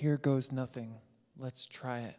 Here goes nothing. Let's try it.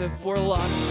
If we're.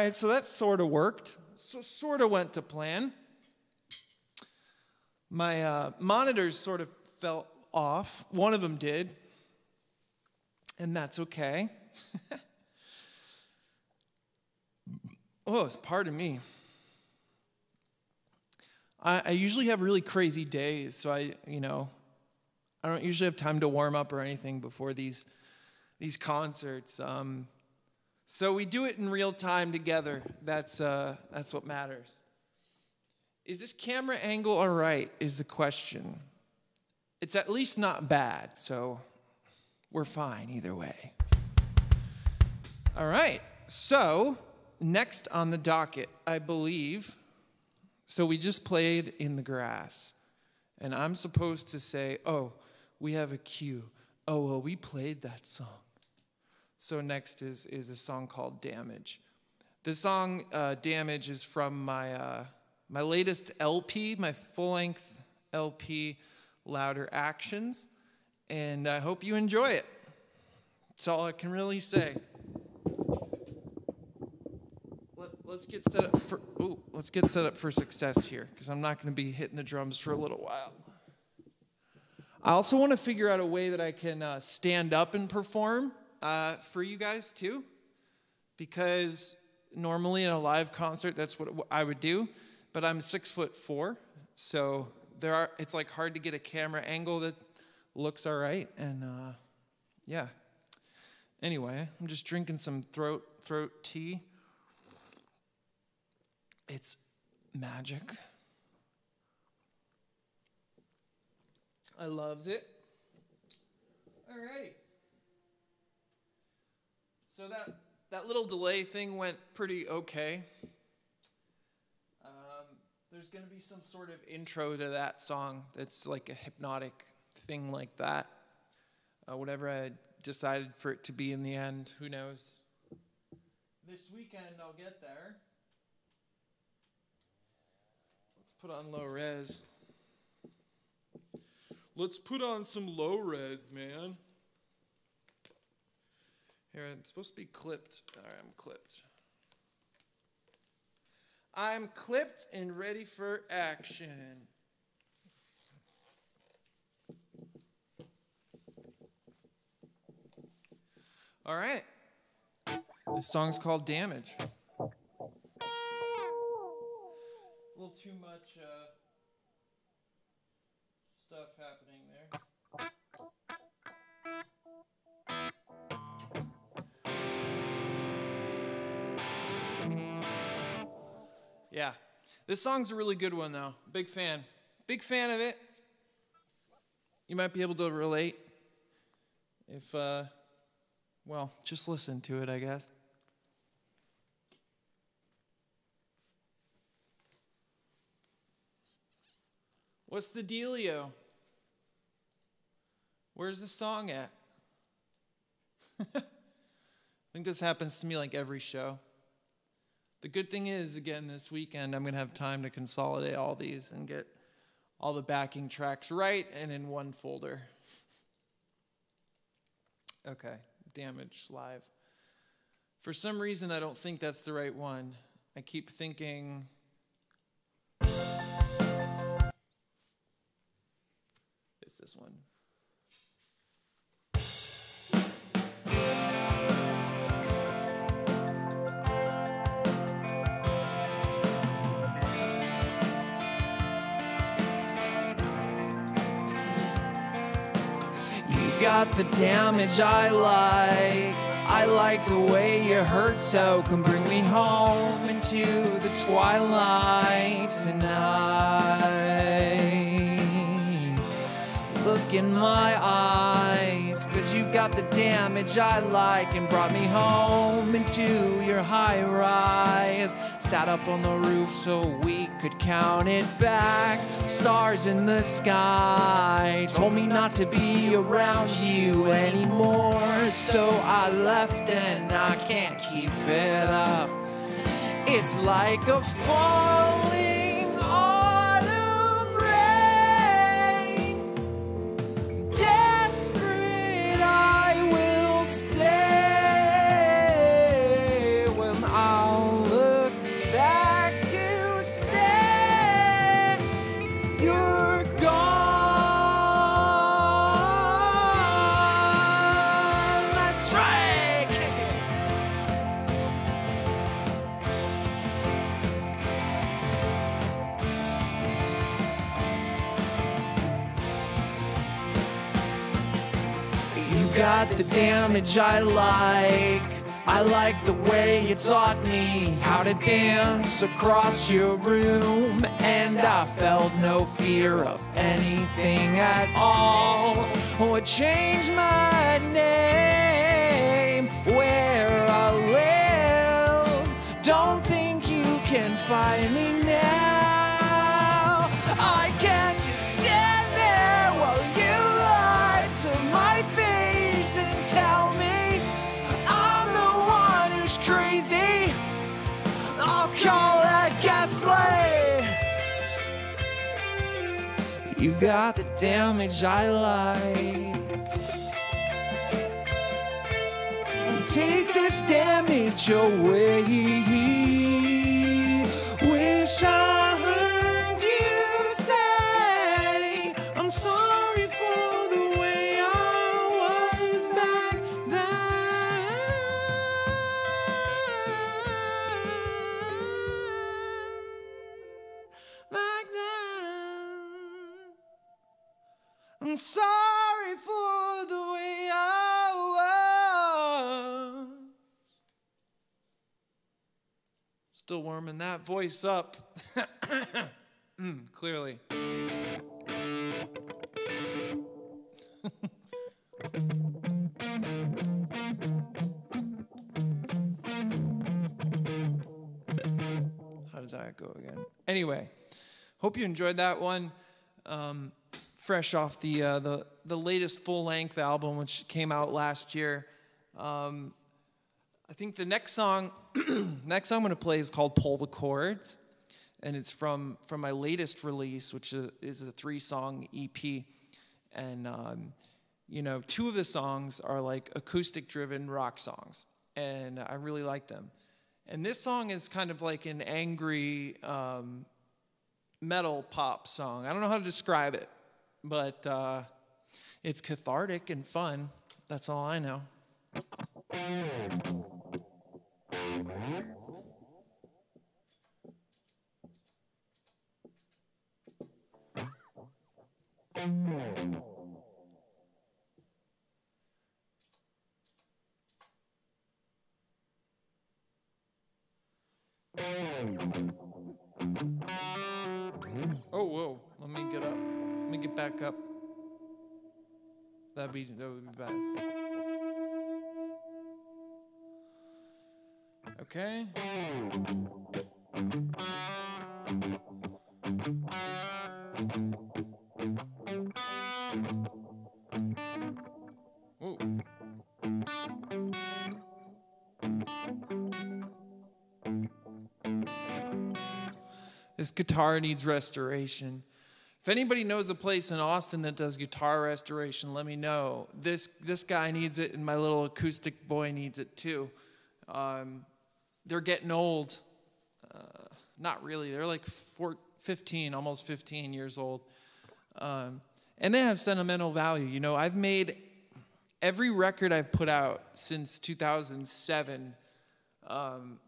Right, so that sort of worked. So sort of went to plan. My uh, monitors sort of fell off. One of them did, and that's okay. oh, it's pardon me. I, I usually have really crazy days, so I, you know, I don't usually have time to warm up or anything before these these concerts. Um, so we do it in real time together. That's uh, that's what matters. Is this camera angle all right? Is the question. It's at least not bad, so we're fine either way. All right. So next on the docket, I believe. So we just played in the grass, and I'm supposed to say, "Oh, we have a cue." Oh well, we played that song. So next is is a song called "Damage." The song uh, "Damage" is from my uh, my latest LP, my full length LP, Louder Actions, and I hope you enjoy it. That's all I can really say. Let, us get set up for ooh, let's get set up for success here, because I'm not going to be hitting the drums for a little while. I also want to figure out a way that I can uh, stand up and perform uh, for you guys too, because normally in a live concert, that's what I would do. But I'm six foot four, so there are. It's like hard to get a camera angle that looks all right, and uh, yeah. Anyway, I'm just drinking some throat throat tea. It's magic. I loves it. All right. So that, that little delay thing went pretty okay. Um, there's going to be some sort of intro to that song that's like a hypnotic thing like that. Uh, whatever I decided for it to be in the end, who knows? This weekend I'll get there. Let's put on low res. Let's put on some low res, man. Here, I'm supposed to be clipped. All right, I'm clipped. I'm clipped and ready for action. All right. This song's called Damage. A little too much uh, stuff happening Yeah. This song's a really good one, though. Big fan. Big fan of it. You might be able to relate. If, uh, well, just listen to it, I guess. What's the dealio? Where's the song at? I think this happens to me like every show. The good thing is, again, this weekend, I'm going to have time to consolidate all these and get all the backing tracks right and in one folder. Okay, Damage Live. For some reason, I don't think that's the right one. I keep thinking. It's this one. The damage I like. I like the way you hurt so come bring me home into the twilight tonight. Look in my eyes, cause you got the damage I like and brought me home into your high rise. Sat up on the roof so we could count it back. Stars in the sky told me not to be around you anymore. So I left and I can't keep it up. It's like a falling damage I like. I like the way you taught me how to dance across your room, and I felt no fear of anything at all. Would change my name where I live. Don't think you can find me call that gaslight. You got the damage I like. Take this damage away. Still warming that voice up. Clearly. How does that go again? Anyway, hope you enjoyed that one. Um, fresh off the uh, the the latest full length album, which came out last year. Um, I think the next song, next song I'm gonna play is called "Pull the Chords," and it's from from my latest release, which is, is a three song EP. And um, you know, two of the songs are like acoustic driven rock songs, and I really like them. And this song is kind of like an angry um, metal pop song. I don't know how to describe it, but uh, it's cathartic and fun. That's all I know. Oh, whoa. Let me get up. Let me get back up. That'd be, that would be bad. Okay. Ooh. This guitar needs restoration. If anybody knows a place in Austin that does guitar restoration, let me know. This this guy needs it, and my little acoustic boy needs it too. Um, they're getting old. Uh, not really. They're like four, 15, almost 15 years old. Um, and they have sentimental value. You know, I've made every record I've put out since 2007, um,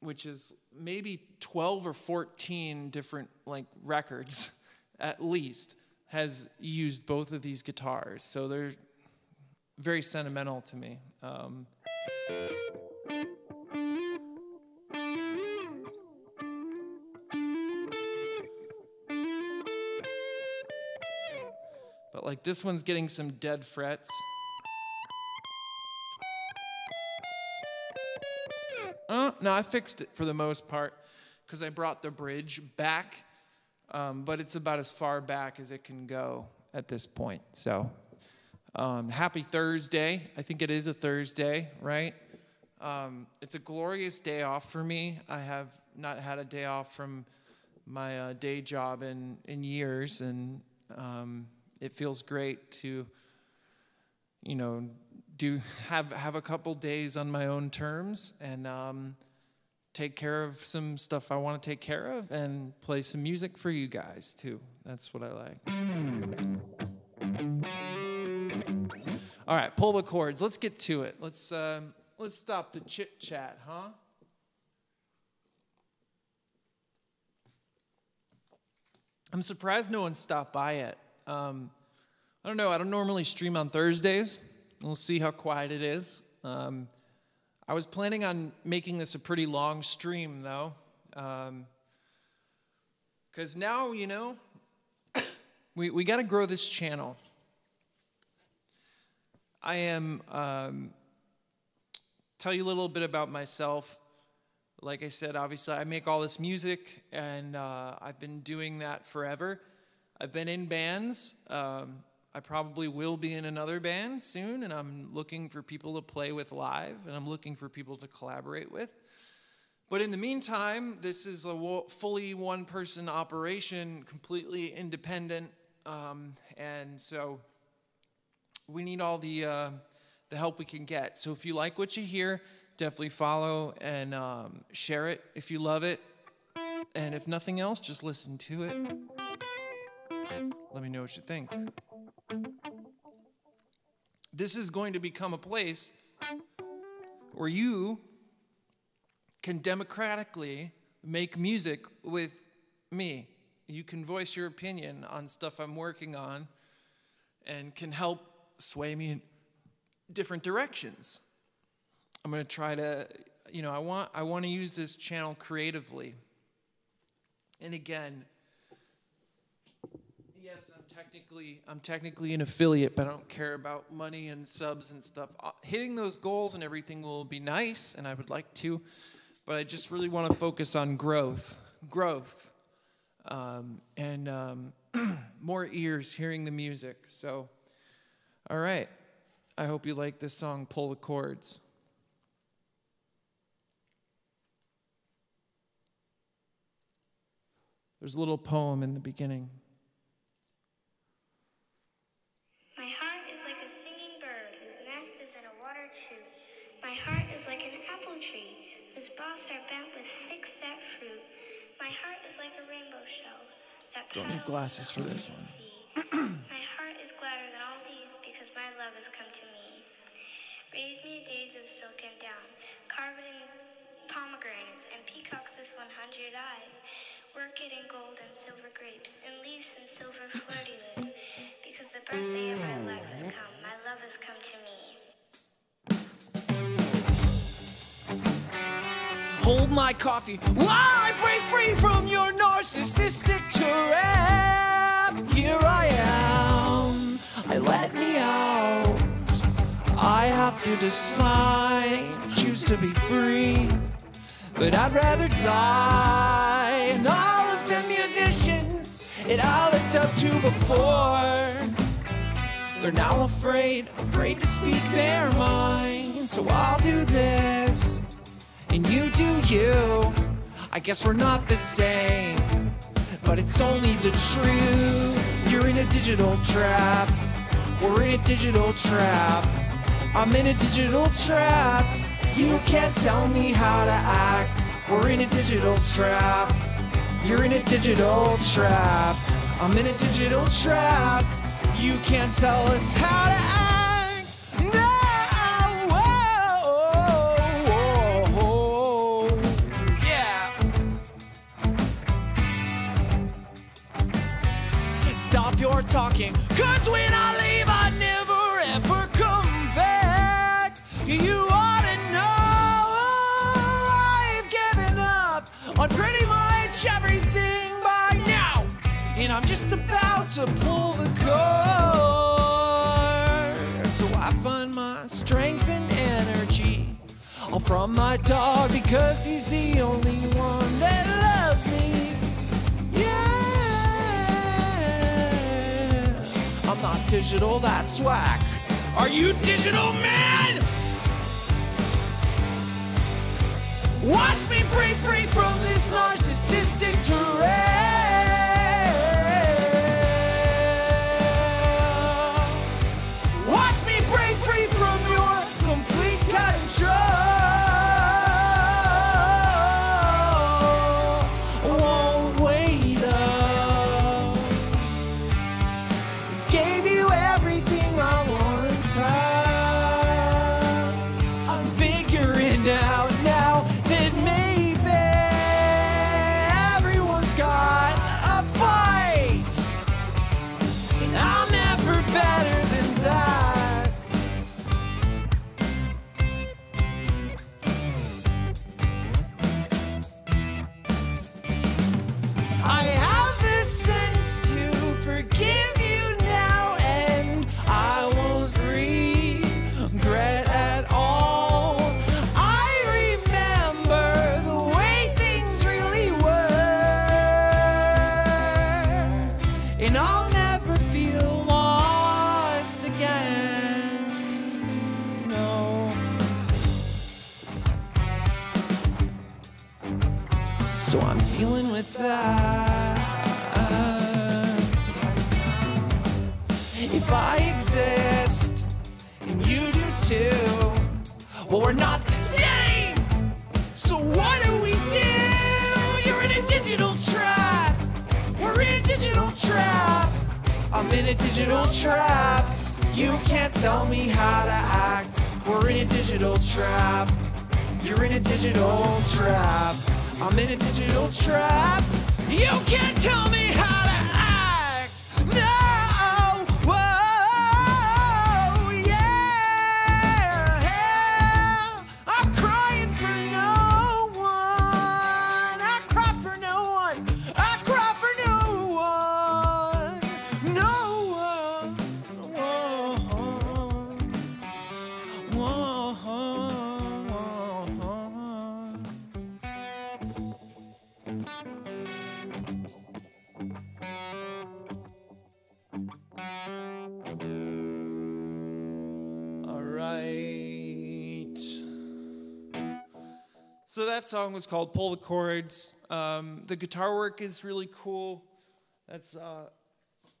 which is maybe 12 or 14 different like records at least, has used both of these guitars. So they're very sentimental to me. Um, like this one's getting some dead frets. Uh, no, I fixed it for the most part because I brought the bridge back, um, but it's about as far back as it can go at this point. So, um, happy Thursday. I think it is a Thursday, right? Um, it's a glorious day off for me. I have not had a day off from my uh, day job in, in years, and um, it feels great to, you know, do have have a couple days on my own terms and um, take care of some stuff I want to take care of and play some music for you guys too. That's what I like. All right, pull the chords. Let's get to it. Let's um, let's stop the chit chat, huh? I'm surprised no one stopped by yet. Um, I don't know. I don't normally stream on Thursdays, We'll see how quiet it is. Um, I was planning on making this a pretty long stream, though. Because um, now, you know, we, we got to grow this channel. I am, um, tell you a little bit about myself. Like I said, obviously, I make all this music, and uh, I've been doing that forever. I've been in bands. Um, I probably will be in another band soon, and I'm looking for people to play with live, and I'm looking for people to collaborate with. But in the meantime, this is a fully one person operation, completely independent, um, and so we need all the, uh, the help we can get. So if you like what you hear, definitely follow and um, share it if you love it. And if nothing else, just listen to it. Let me know what you think. This is going to become a place where you can democratically make music with me. You can voice your opinion on stuff I'm working on and can help sway me in different directions. I'm going to try to, you know, I want I want to use this channel creatively. And again, technically I'm technically an affiliate, but I don't care about money and subs and stuff. Uh, hitting those goals and everything will be nice, and I would like to, but I just really want to focus on growth, growth, um, and um, more ears hearing the music. So, all right. I hope you like this song, Pull the Chords. There's a little poem in the beginning. My heart is like a singing bird whose nest is in a water chute. My heart is like an apple tree whose boughs are bent with thick set fruit. My heart is like a rainbow shell that Don't need glasses for this one. my heart is gladder than all these because my love has come to me. Raise me days of silk and down, carved in pomegranates and peacocks with 100 eyes. Work it in gold and silver grapes, and leaves and silver fleur-de-lis, because the birthday of my love has come. My love has come to me. Hold my coffee while I break free from your narcissistic trap. Here I am, I let me out. I have to decide, choose to be free but I'd rather die. And all of the musicians it I looked up to before, they're now afraid, afraid to speak their mind. So I'll do this, and you do you. I guess we're not the same, but it's only the truth. You're in a digital trap, we're in a digital trap. I'm in a digital trap. You can't tell me how to act. We're in a digital trap. You're in a digital trap. I'm in a digital trap. You can't tell us how to act. Talking, cause when I leave, I never ever come back. You ought to know I've given up on pretty much everything by now. And I'm just about to pull the cord. So I find my strength and energy all from my dog because he's the only one that digital, that's whack. Are you digital, man? Watch me break free from this narcissistic terrain. That song was called Pull the Chords. Um, the guitar work is really cool. That's uh,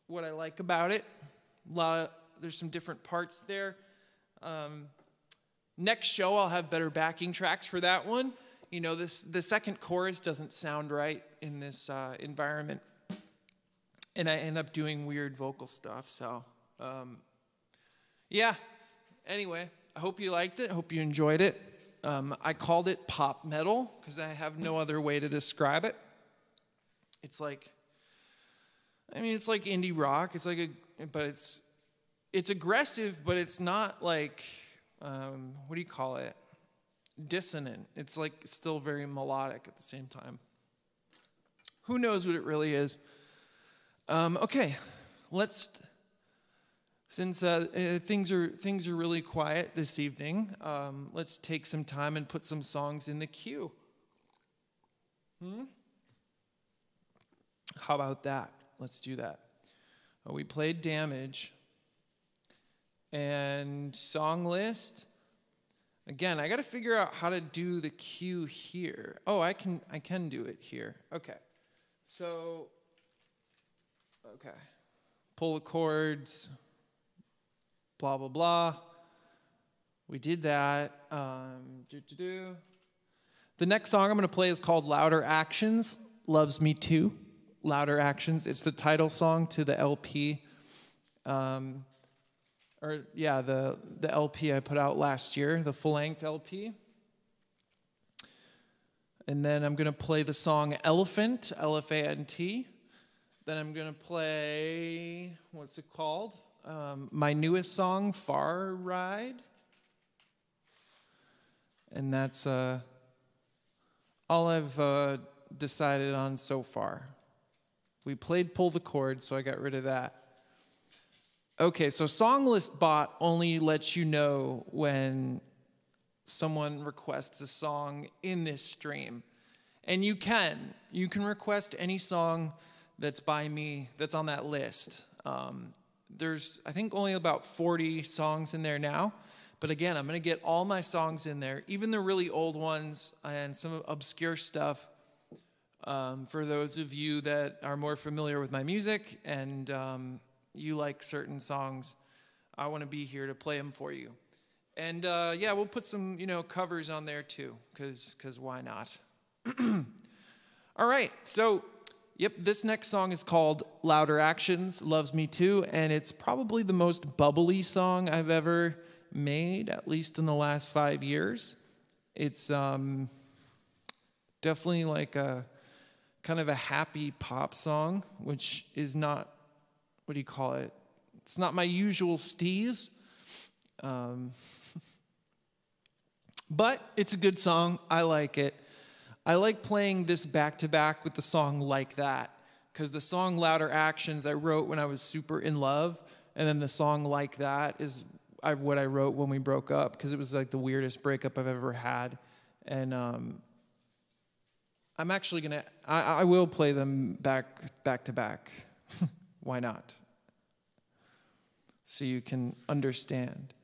what I like about it. A lot of, there's some different parts there. Um, next show, I'll have better backing tracks for that one. You know, this the second chorus doesn't sound right in this uh, environment, and I end up doing weird vocal stuff. So, um, yeah. Anyway, I hope you liked it. I hope you enjoyed it. Um, I called it pop metal because I have no other way to describe it. It's like, I mean, it's like indie rock. It's like a, but it's, it's aggressive, but it's not like, um, what do you call it? Dissonant. It's like still very melodic at the same time. Who knows what it really is? Um, okay, let's since uh, uh, things are things are really quiet this evening, um, let's take some time and put some songs in the queue. Hmm? How about that? Let's do that. Uh, we played Damage and song list. Again, I got to figure out how to do the queue here. Oh, I can I can do it here. Okay. So okay. Pull the chords blah blah blah. We did that. Um. The next song I'm going to play is called Louder Actions. Loves Me Too. Louder Actions. It's the title song to the LP. Um, or yeah, the the LP I put out last year, the full length LP. And then I'm going to play the song Elephant, L F A N T. Then I'm going to play, what's it called? Um, my newest song, Far Ride. And that's uh, all I've uh, decided on so far. We played Pull the Chord, so I got rid of that. Okay, so Songlist Bot only lets you know when someone requests a song in this stream. And you can. You can request any song that's by me that's on that list. Um, there's, I think, only about 40 songs in there now. But again, I'm going to get all my songs in there, even the really old ones and some obscure stuff. Um, for those of you that are more familiar with my music and um, you like certain songs, I want to be here to play them for you. And uh, yeah, we'll put some, you know, covers on there too, because because why not? All right, so yep, this next song is called Louder Actions, Loves Me Too, and it's probably the most bubbly song I've ever made, at least in the last five years. It's um, definitely like a kind of a happy pop song, which is not, what do you call it? It's not my usual steez. Um, but it's a good song. I like it. I like playing this back to back with the song Like That, because the song Louder Actions I wrote when I was super in love, and then the song Like That is I, what I wrote when we broke up, because it was like the weirdest breakup I've ever had. And um, I'm actually gonna, I, I will play them back back to back. Why not? So you can understand.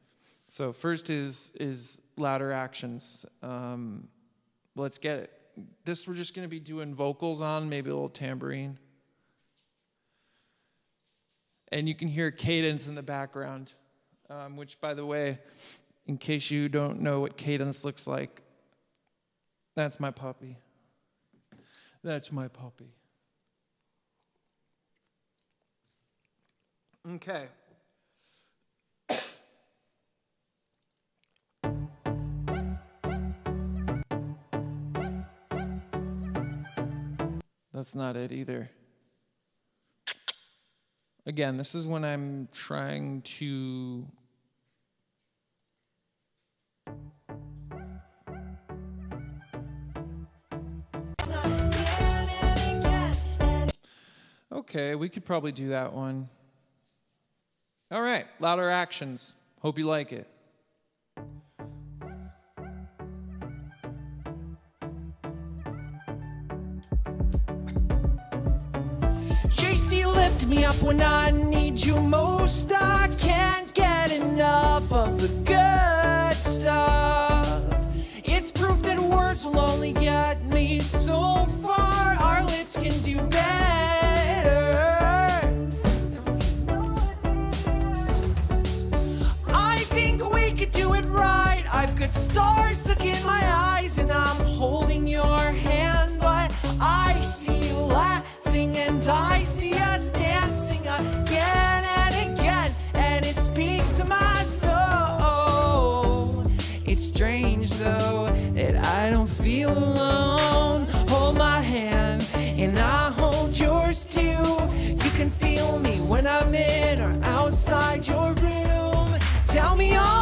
So first is is louder actions. Um, let's get it. This we're just going to be doing vocals on, maybe a little tambourine. And you can hear cadence in the background, um, which, by the way, in case you don't know what cadence looks like, that's my puppy. That's my puppy. Okay. That's not it either. Again, this is when I'm trying to. Okay, we could probably do that one. All right, louder actions. Hope you like it. Up when I need you most. I can't get enough of the good stuff. It's proof that words will only get me so strange though that I don't feel alone. Hold my hand, and I hold yours too. You can feel me when I'm in or outside your room. Tell me all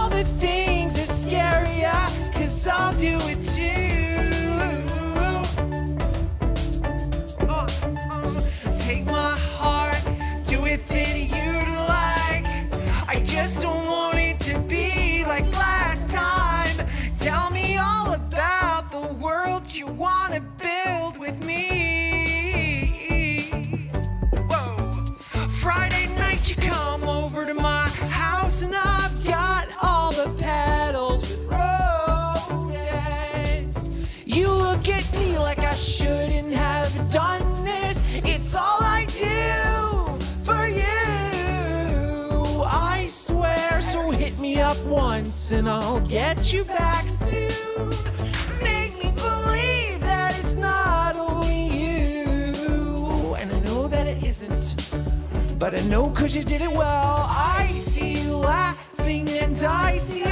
But I know cause you did it well. I see you laughing and I see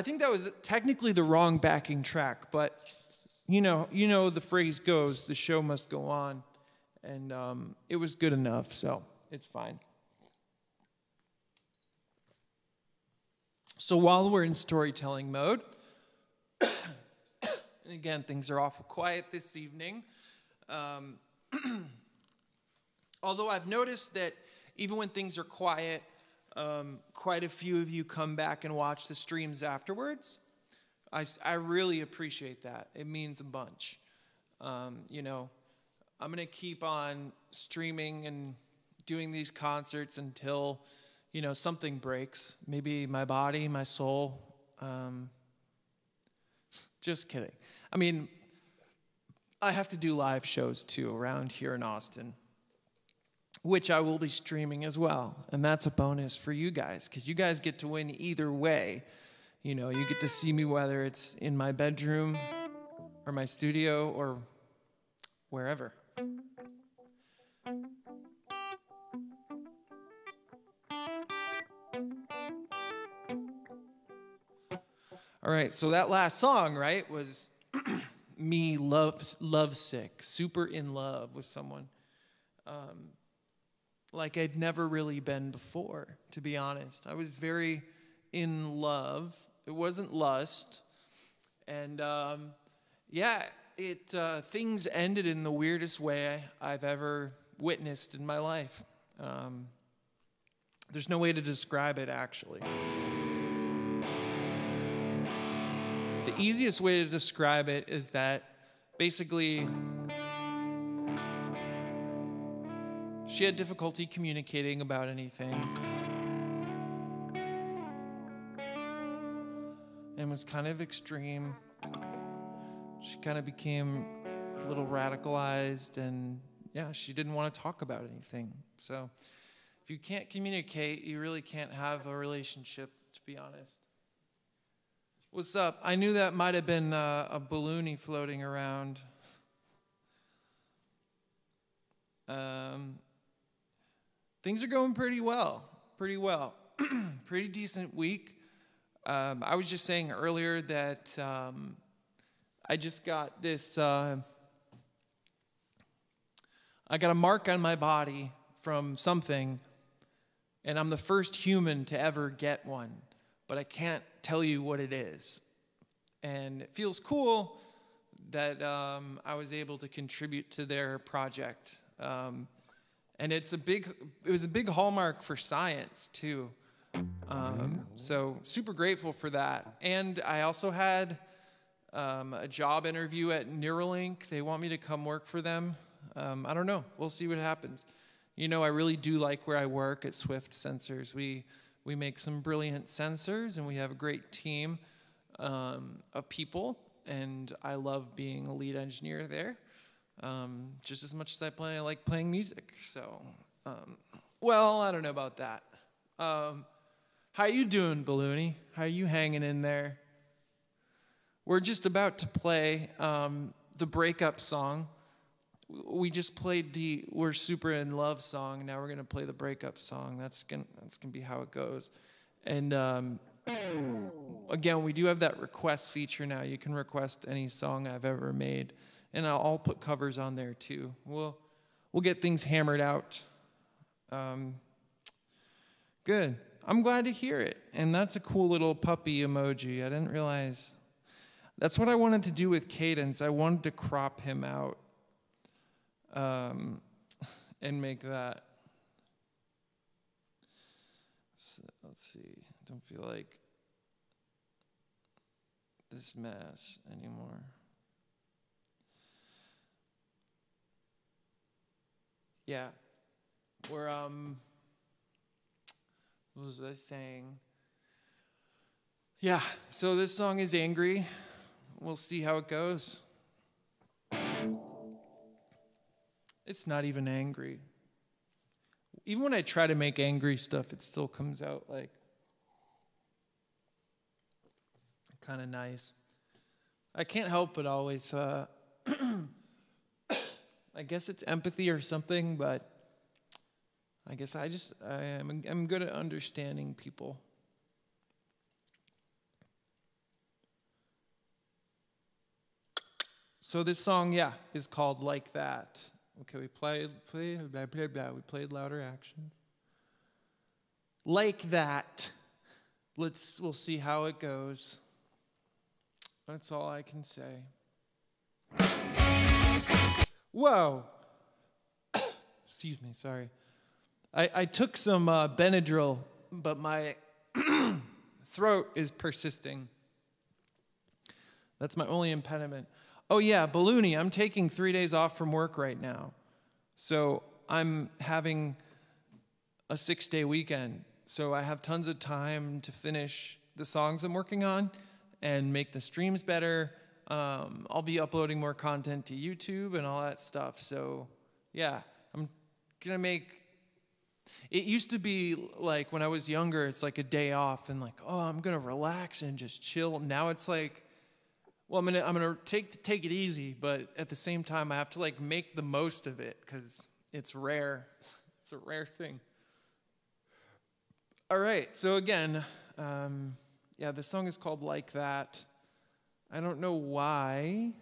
I think that was technically the wrong backing track, but you know, you know the phrase goes, "The show must go on," and um, it was good enough, so it's fine. So while we're in storytelling mode, and again, things are awful quiet this evening. Um, Although I've noticed that even when things are quiet, um, quite a few of you come back and watch the streams afterwards. I, I really appreciate that. It means a bunch. Um, you know, I'm going to keep on streaming and doing these concerts until, you know, something breaks. Maybe my body, my soul. Um, just kidding. I mean, I have to do live shows too around here in Austin, which I will be streaming as well. And that's a bonus for you guys because you guys get to win either way. You know, you get to see me whether it's in my bedroom or my studio or wherever. All right, so that last song, right, was me love lovesick, super in love with someone. Um, like I'd never really been before, to be honest. I was very in love. It wasn't lust, and um, yeah, it uh, things ended in the weirdest way I've ever witnessed in my life. Um, there's no way to describe it, actually. The easiest way to describe it is that basically she had difficulty communicating about anything and was kind of extreme. She kind of became a little radicalized and yeah, she didn't want to talk about anything. So if you can't communicate, you really can't have a relationship, to be honest. What's up? I knew that might have been uh, a balloony floating around. Um, things are going pretty well. Pretty well. pretty decent week. Um, I was just saying earlier that um, I just got this. Uh, I got a mark on my body from something, and I'm the first human to ever get one, but I can't tell you what it is. And it feels cool that um, I was able to contribute to their project. Um, and it's a big, it was a big hallmark for science too. Um, so super grateful for that. And I also had um, a job interview at Neuralink. They want me to come work for them. Um, I don't know. We'll see what happens. You know, I really do like where I work at Swift Sensors. We we make some brilliant sensors, and we have a great team um, of people. And I love being a lead engineer there, um, just as much as I play. I like playing music. So, um, well, I don't know about that. Um, how you doing, Balloony? How are you hanging in there? We're just about to play um, the breakup song. We just played the "We're Super in Love" song. Now we're gonna play the breakup song. That's gonna that's gonna be how it goes. And um, again, we do have that request feature now. You can request any song I've ever made, and I'll, put covers on there too. We'll we'll get things hammered out. Um, good. I'm glad to hear it. And that's a cool little puppy emoji. I didn't realize. That's what I wanted to do with Cadence. I wanted to crop him out um, and make that. So, let's see. I don't feel like this mess anymore. Yeah. We're um what was I saying? Yeah, so this song is angry. We'll see how it goes. It's not even angry. Even when I try to make angry stuff, it still comes out like kind of nice. I can't help but always, uh, I guess it's empathy or something, but I guess I just, I am, I'm good at understanding people. So this song, yeah, is called Like That. Okay, we played, played, blah, blah, blah. We played louder actions. Like that. Let's, we'll see how it goes. That's all I can say. Whoa. Excuse me, sorry. I, I took some uh, Benadryl, but my throat is persisting. That's my only impediment. Oh, yeah, Balloony, I'm taking three days off from work right now. So I'm having a six day weekend. So I have tons of time to finish the songs I'm working on and make the streams better. Um, I'll be uploading more content to YouTube and all that stuff. So, yeah, I'm gonna make. It used to be like when I was younger, it's like a day off and like, oh, I'm gonna relax and just chill. Now it's like, well, I'm gonna I'm gonna take take it easy, but at the same time, I have to like make the most of it because it's rare. It's a rare thing. All right, so again, um, yeah, the song is called Like That. I don't know why.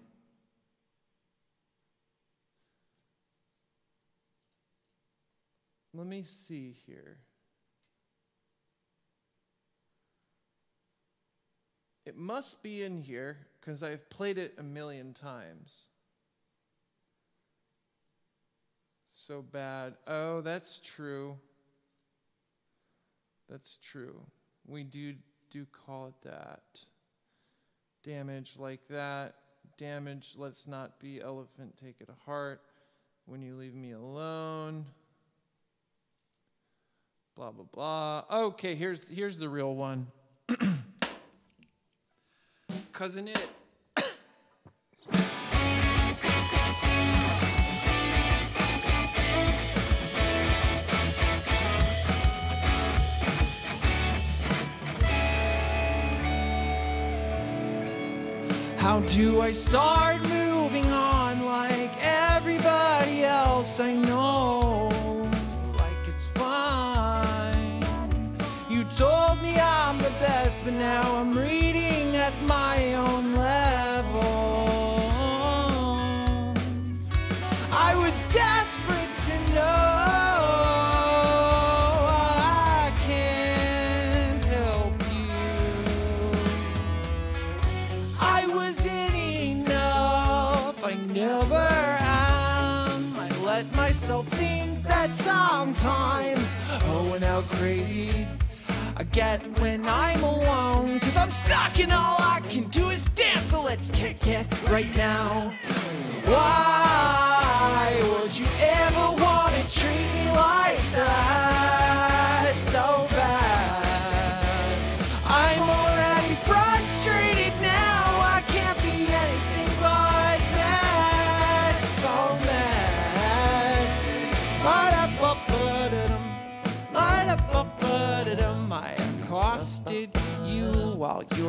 Let me see here. It must be in here because I've played it a million times. So bad. Oh, that's true. That's true. We do do call it that. Damage like that. Damage, let's not be elephant, take it to heart. When you leave me alone. Blah blah blah. Okay, here's here's the real one. Cousin it. How do I start moving on like everybody else I know? Like it's fine. You told me I'm the best, but now I'm crazy I get when I'm alone. Cause I'm stuck and all I can do is dance. So let's kick it right now. Why would you ever want to treat me like that?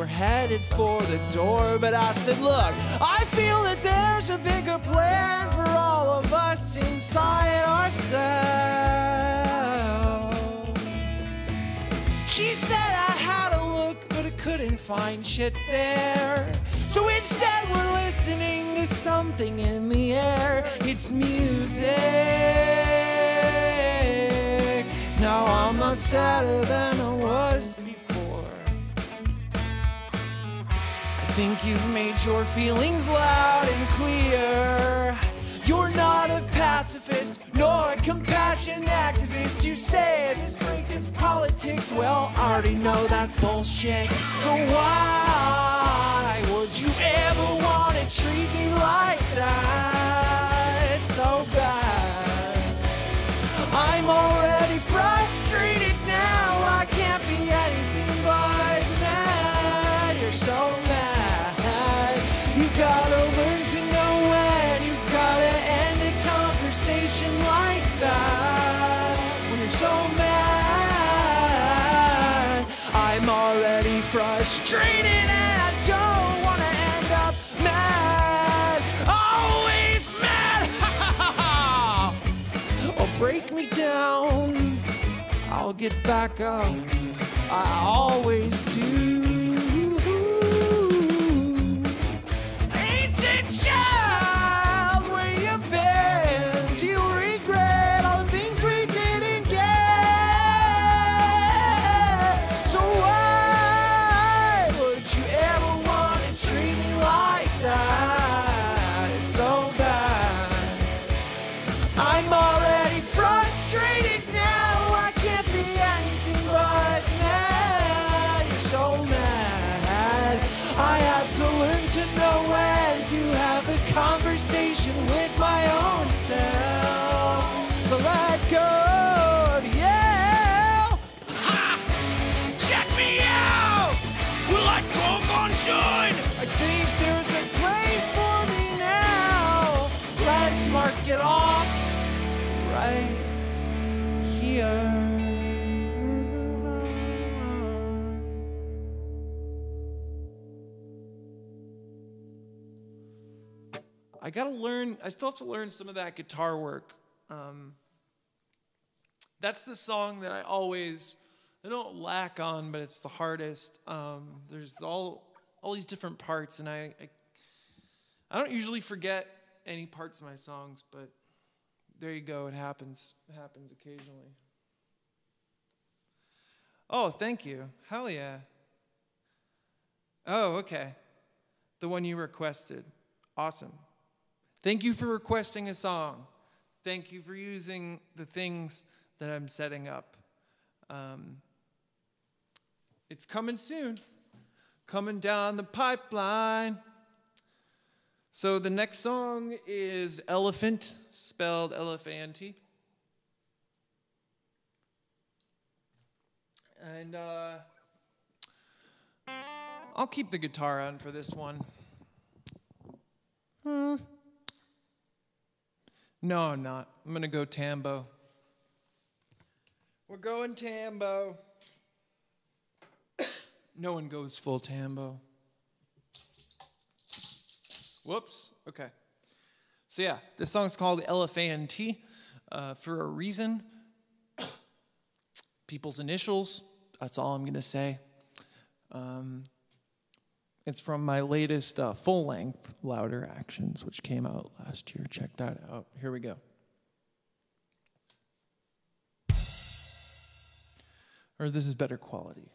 Were headed for the door, but I said, Look, I feel that there's a bigger plan for all of us inside ourselves. She said I had a look, but I couldn't find shit there. So instead, we're listening to something in the air. It's music. Now I'm not sadder than I was before. Think you've made your feelings loud and clear. You're not a pacifist nor a compassion activist. You say this break is politics. Well, I already know that's bullshit. So why would you ever want to treat me like that? It's so bad. I'm already frustrated I'll get back up. I always I gotta learn. I still have to learn some of that guitar work. Um, that's the song that I always I don't lack on, but it's the hardest. Um, there's all all these different parts, and I, I I don't usually forget any parts of my songs, but there you go. It happens. It happens occasionally. Oh, thank you. Hell yeah. Oh, okay. The one you requested. Awesome. Thank you for requesting a song. Thank you for using the things that I'm setting up. Um, it's coming soon, coming down the pipeline. So the next song is Elephant, spelled T. And uh, I'll keep the guitar on for this one. Hmm. No, I'm not. I'm going to go tambo. We're going tambo. no one goes full tambo. Whoops. Okay. So, yeah, this song's called LFANT uh, for a reason. People's initials. That's all I'm going to say. Um, it's from my latest uh, full length Louder Actions, which came out last year. Check that out. Here we go. Or this is better quality.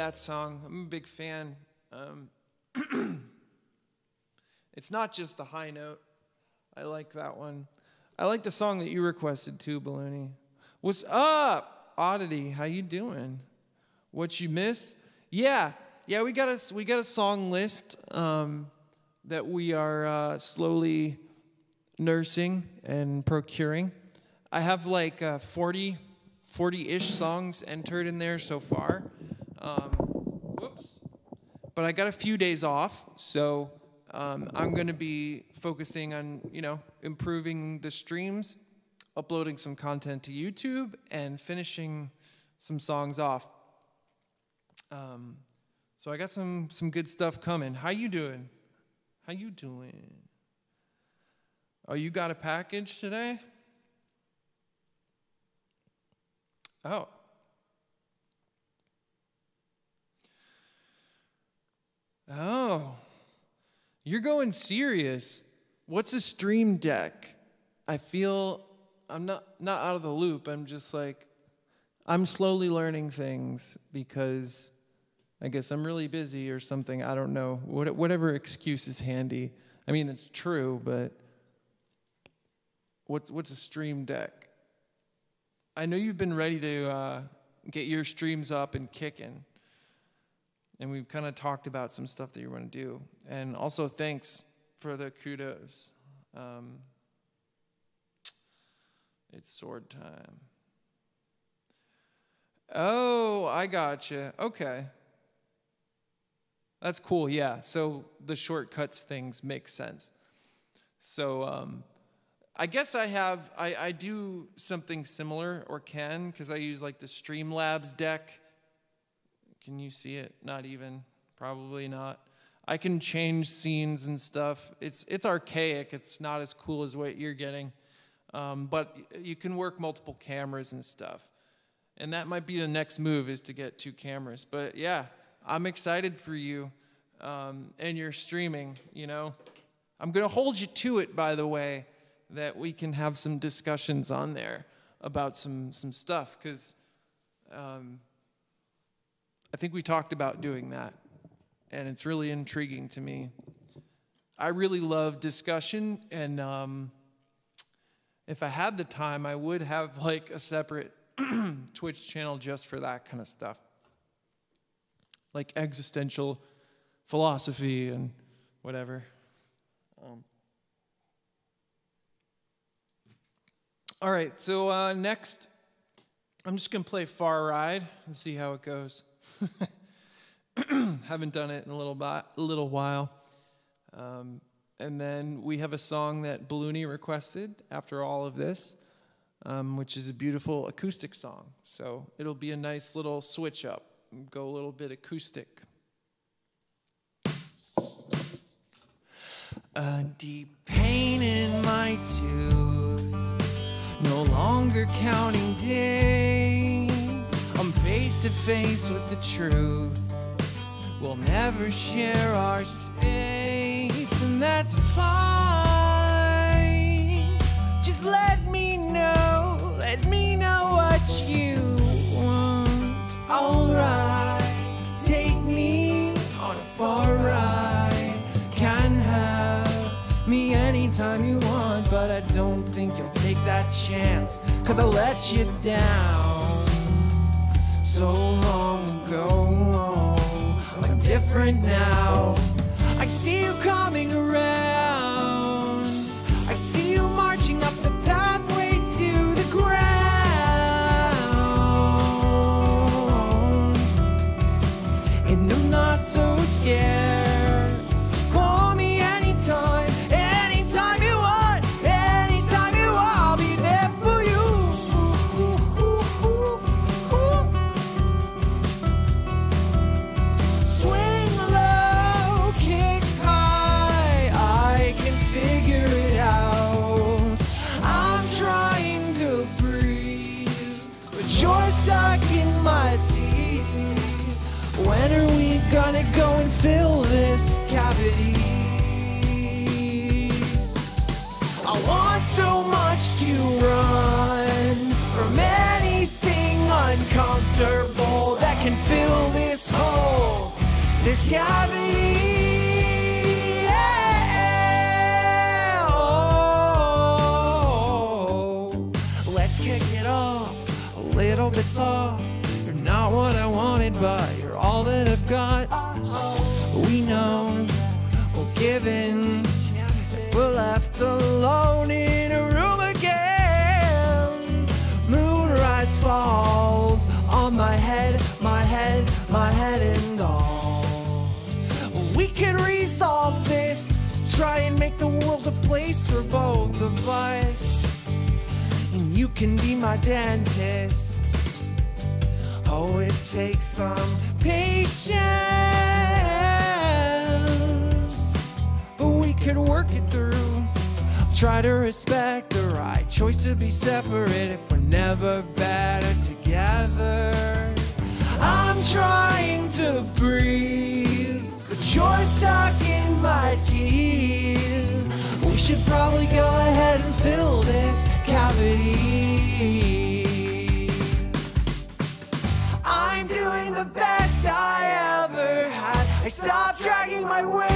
That song. I'm a big fan. Um, it's not just the high note. I like that one. I like the song that you requested too, Balloony. What's up, Oddity? How you doing? What you miss? Yeah, yeah. We got a we got a song list um, that we are uh, slowly nursing and procuring. I have like uh, 40 40-ish songs entered in there so far. Um, whoops. But I got a few days off, so um, I'm going to be focusing on, you know, improving the streams, uploading some content to YouTube, and finishing some songs off. Um, so I got some some good stuff coming. How you doing? How you doing? Oh, you got a package today? Oh. Oh. You're going serious. What's a stream deck? I feel I'm not not out of the loop. I'm just like I'm slowly learning things because I guess I'm really busy or something. I don't know. What, whatever excuse is handy. I mean, it's true, but what's what's a stream deck? I know you've been ready to uh, get your streams up and kicking, and we've kind of talked about some stuff that you want to do. And also, thanks for the kudos. Um, it's sword time. Oh, I gotcha. Okay. That's cool, yeah. So the shortcuts things make sense. So um, I guess I have, I, I do something similar or can because I use like the Streamlabs deck. Can you see it? Not even. Probably not. I can change scenes and stuff. It's, it's archaic, it's not as cool as what you're getting. Um, but you can work multiple cameras and stuff. And that might be the next move is to get two cameras. But yeah, I'm excited for you um, and your streaming, you know. I'm going to hold you to it, by the way, that we can have some discussions on there about some, some stuff, because um, I think we talked about doing that, and it's really intriguing to me. I really love discussion, and um, if I had the time, I would have like a separate Twitch channel just for that kind of stuff, like existential philosophy and whatever. Um, all right, so uh, next, I'm just gonna play Far Ride and see how it goes. Haven't done it in a little, little while. Um, and then we have a song that Balloony requested after all of this, um, which is a beautiful acoustic song. So it'll be a nice little switch up, go a little bit acoustic. A deep pain in my tooth, no longer counting days. Face to face with the truth. We'll never share our space, and that's fine. Just let me know, let me know what you want. Alright, take me on a far ride. Can have me anytime you want, but I don't think you'll take that chance, cause I'll let you down so long ago. I'm different now. I see you coming around. Cavity. Yeah. Oh, let's kick it off a little bit soft. You're not what I wanted, but you're all that I've got. We know we'll give in. If we're left alone in a room again. Moonrise falls on my head, Try and make the world a place for both of us. And you can be my dentist. Oh, it takes some patience. But we could work it through. I'll Try to respect the right choice to be separate if we're never better together. I'm trying to breathe, but you're stuck in my teeth. We should probably go ahead and fill this cavity. I'm doing the best I ever had. I stopped dragging my weight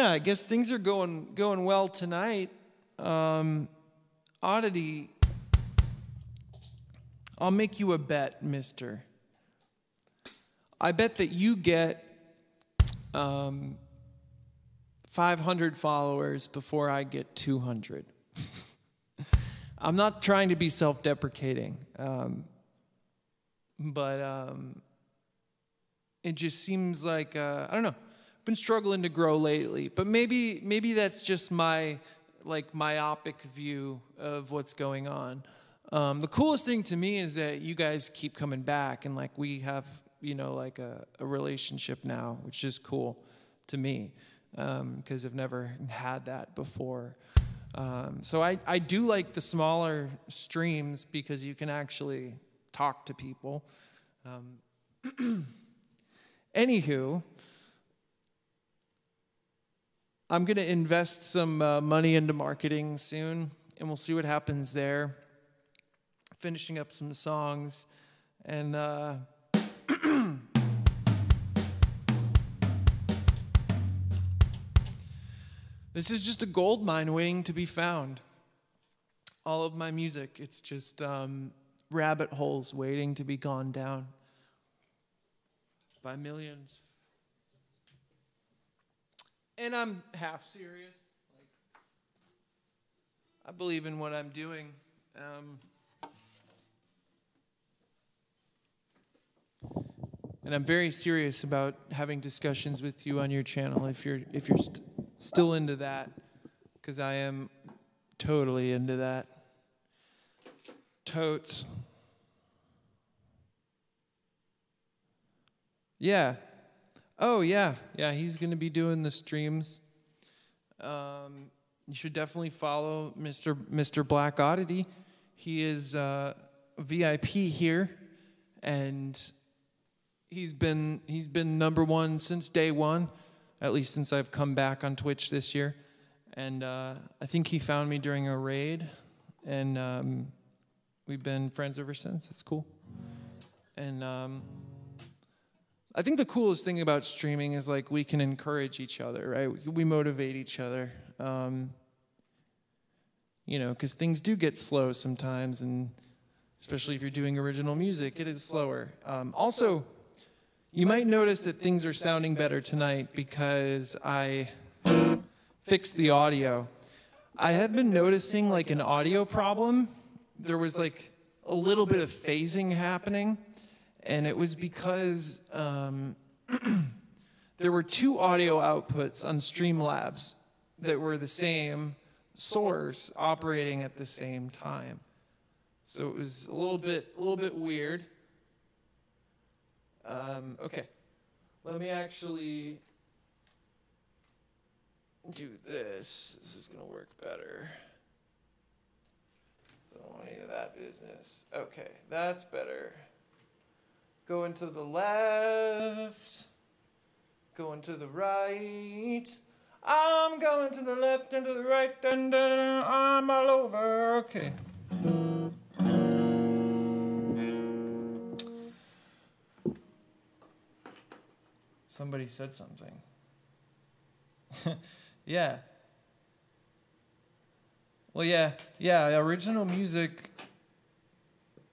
Yeah, I guess things are going going well tonight. Um, oddity. I'll make you a bet, Mister. I bet that you get um, 500 followers before I get 200. I'm not trying to be self-deprecating, um, but um, it just seems like uh, I don't know. Been struggling to grow lately, but maybe maybe that's just my like myopic view of what's going on. Um, the coolest thing to me is that you guys keep coming back, and like we have you know like a, a relationship now, which is cool to me because I've never had that before. Um, so I, I do like the smaller streams because you can actually talk to people. Um, anywho, I'm going to invest some uh, money into marketing soon, and we'll see what happens there. Finishing up some songs, and uh, this is just a gold mine waiting to be found. All of my music, it's just um, rabbit holes waiting to be gone down by millions. And I'm half serious. Like, I believe in what I'm doing. Um, and I'm very serious about having discussions with you on your channel if you're if you're st- still into that, because I am totally into that. Totes. Yeah. Oh yeah, yeah. He's gonna be doing the streams. Um, you should definitely follow Mr. Mr. Black Oddity. He is uh, VIP here, and he's been he's been number one since day one, at least since I've come back on Twitch this year. And uh, I think he found me during a raid, and um, We've been friends ever since. It's cool. And um, I think the coolest thing about streaming is like we can encourage each other, right? We, motivate each other. Um, you know, because things do get slow sometimes, and especially if you're doing original music, it is slower. Um, also, you might notice that things are sounding better tonight because I fixed the audio. I had been noticing like an audio problem. There was like a little bit of phasing happening, and it was because um, there were two audio outputs on Streamlabs that were the same source operating at the same time. So it was a little bit, a little bit weird. Um, okay, let me actually do this. This is gonna work better. So I don't want any of that business. Okay, that's better. Going to the left. Going to the right. I'm going to the left and to the right, and uh, I'm all over. Okay. Somebody said something. yeah. Well, yeah, yeah. Original music.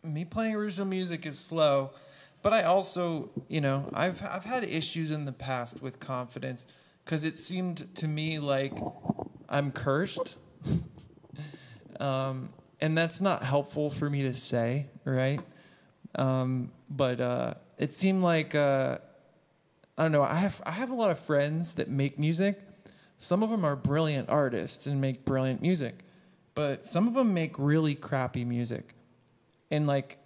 Me playing original music is slow, but I also, you know, I've I've had issues in the past with confidence because it seemed to me like I'm cursed, um, and that's not helpful for me to say, right? Um, but uh, it seemed like uh, I don't know. I have I have a lot of friends that make music. Some of them are brilliant artists and make brilliant music, but some of them make really crappy music. And like,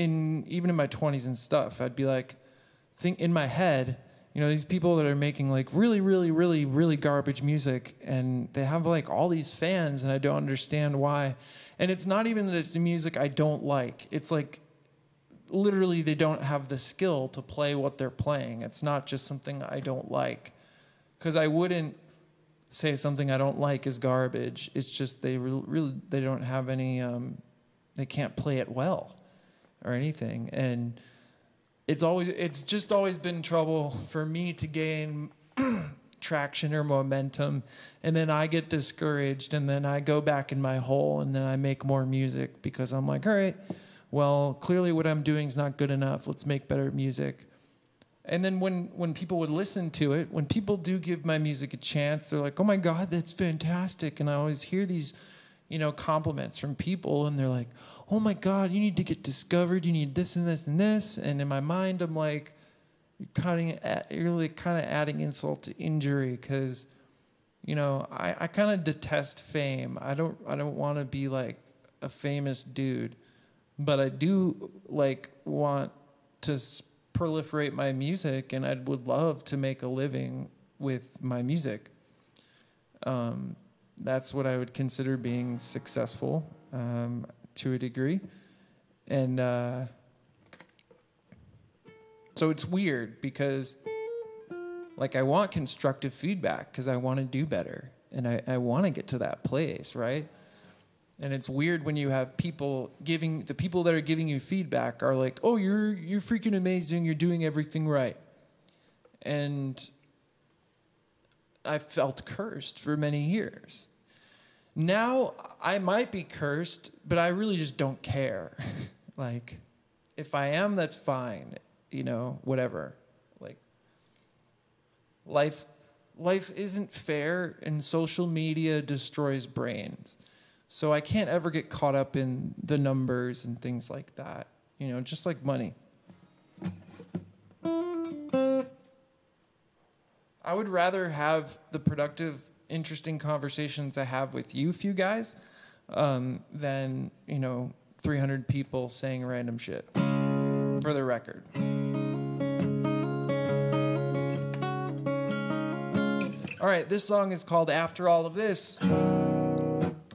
in even in my twenties and stuff, I'd be like, think in my head, you know, these people that are making like really, really, really, really garbage music, and they have like all these fans, and I don't understand why. And it's not even that it's the music I don't like. It's like literally they don't have the skill to play what they're playing. It's not just something I don't like. Because I wouldn't say something I don't like is garbage. It's just they re- really they don't have any um, they can't play it well or anything. And it's always it's just always been trouble for me to gain traction or momentum and then I get discouraged and then I go back in my hole and then I make more music because I'm like, all right, well, clearly what I'm doing is not good enough. Let's make better music. And then when when people would listen to it, when people do give my music a chance, they're like, "Oh my god, that's fantastic." And I always hear these, you know, compliments from people and they're like, "Oh my god, you need to get discovered. You need this and this and this." And in my mind, I'm like, of you're like kind of adding insult to injury because you know, I, I kind of detest fame. I don't I don't want to be like a famous dude, but I do like want to proliferate my music, and I would love to make a living with my music. Um, that's what I would consider being successful um, to a degree, and uh, so it's weird because like I want constructive feedback because I want to do better and I, I want to get to that place, right? And it's weird when you have people giving the people that are giving you feedback are like, "Oh, you're you're freaking amazing. You're doing everything right." And I felt cursed for many years. Now I might be cursed, but I really just don't care. like if I am, that's fine. You know, whatever. Like life life isn't fair and social media destroys brains so i can't ever get caught up in the numbers and things like that you know just like money i would rather have the productive interesting conversations i have with you few guys um, than you know 300 people saying random shit for the record All right, this song is called After All of This. It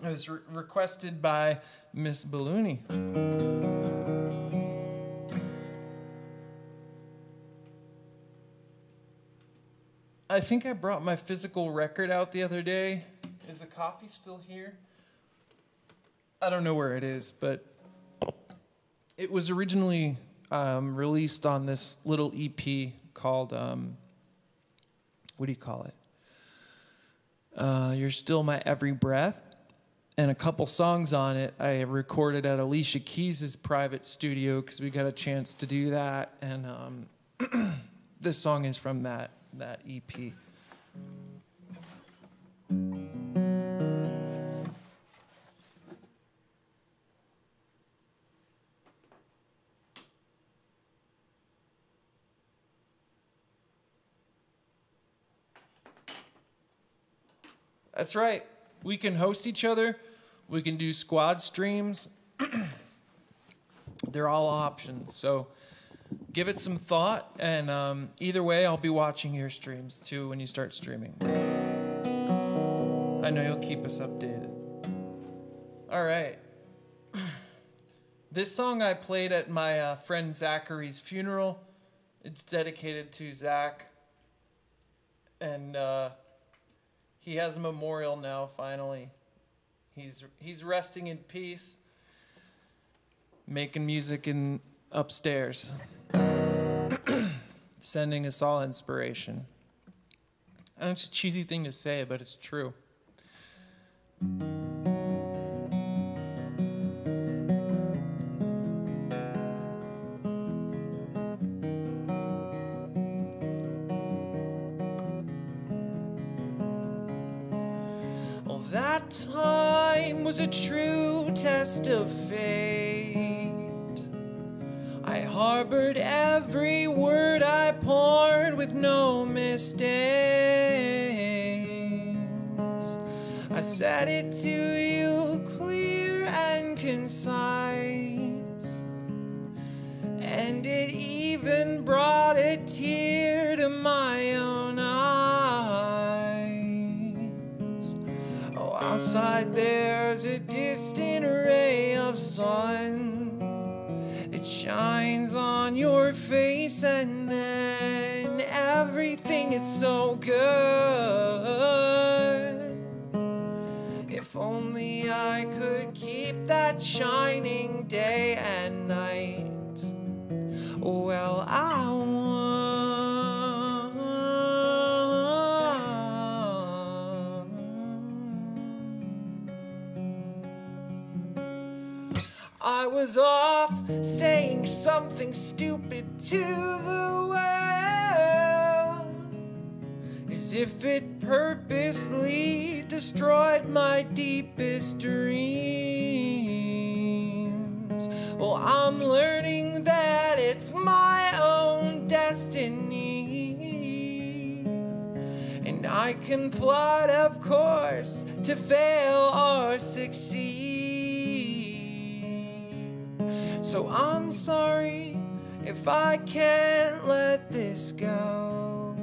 was re- requested by Miss Balloony. I think I brought my physical record out the other day. Is the copy still here? I don't know where it is, but it was originally um, released on this little EP called um, what do you call it? Uh, You're still my every breath, and a couple songs on it I recorded at Alicia Keys' private studio because we got a chance to do that, and um, this song is from that that EP. That's right. We can host each other. We can do squad streams. They're all options. So give it some thought. And um, either way, I'll be watching your streams too when you start streaming. I know you'll keep us updated. All right. This song I played at my uh, friend Zachary's funeral. It's dedicated to Zach. And uh, he has a memorial now, finally. He's, he's resting in peace, making music in upstairs, sending us all inspiration. And it's a cheesy thing to say, but it's true. Oh, that time was a true test of fate. Harbored every word I poured with no mistakes. I said it to you clear and concise. And it even brought a tear to my own eyes. Oh, outside there's a distant ray of sun. Shines on your face, and then everything it's so good. If only I could keep that shining day and night. Well, I was off saying something stupid to the world as if it purposely destroyed my deepest dreams. Well, I'm learning that it's my own destiny. And I can plot, of course, to fail or succeed. So I'm sorry if I can't let this go.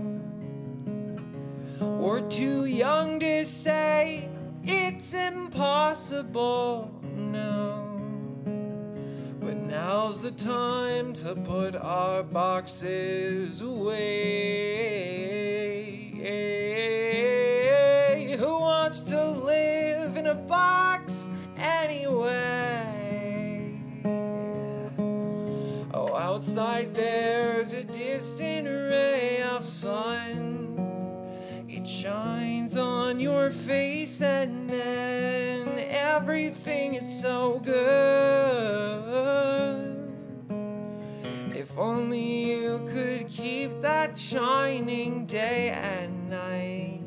Or too young to say it's impossible, no. But now's the time to put our boxes away. Who wants to live in a box anyway? Outside there's a distant ray of sun. It shines on your face, and then everything is so good. If only you could keep that shining day and night.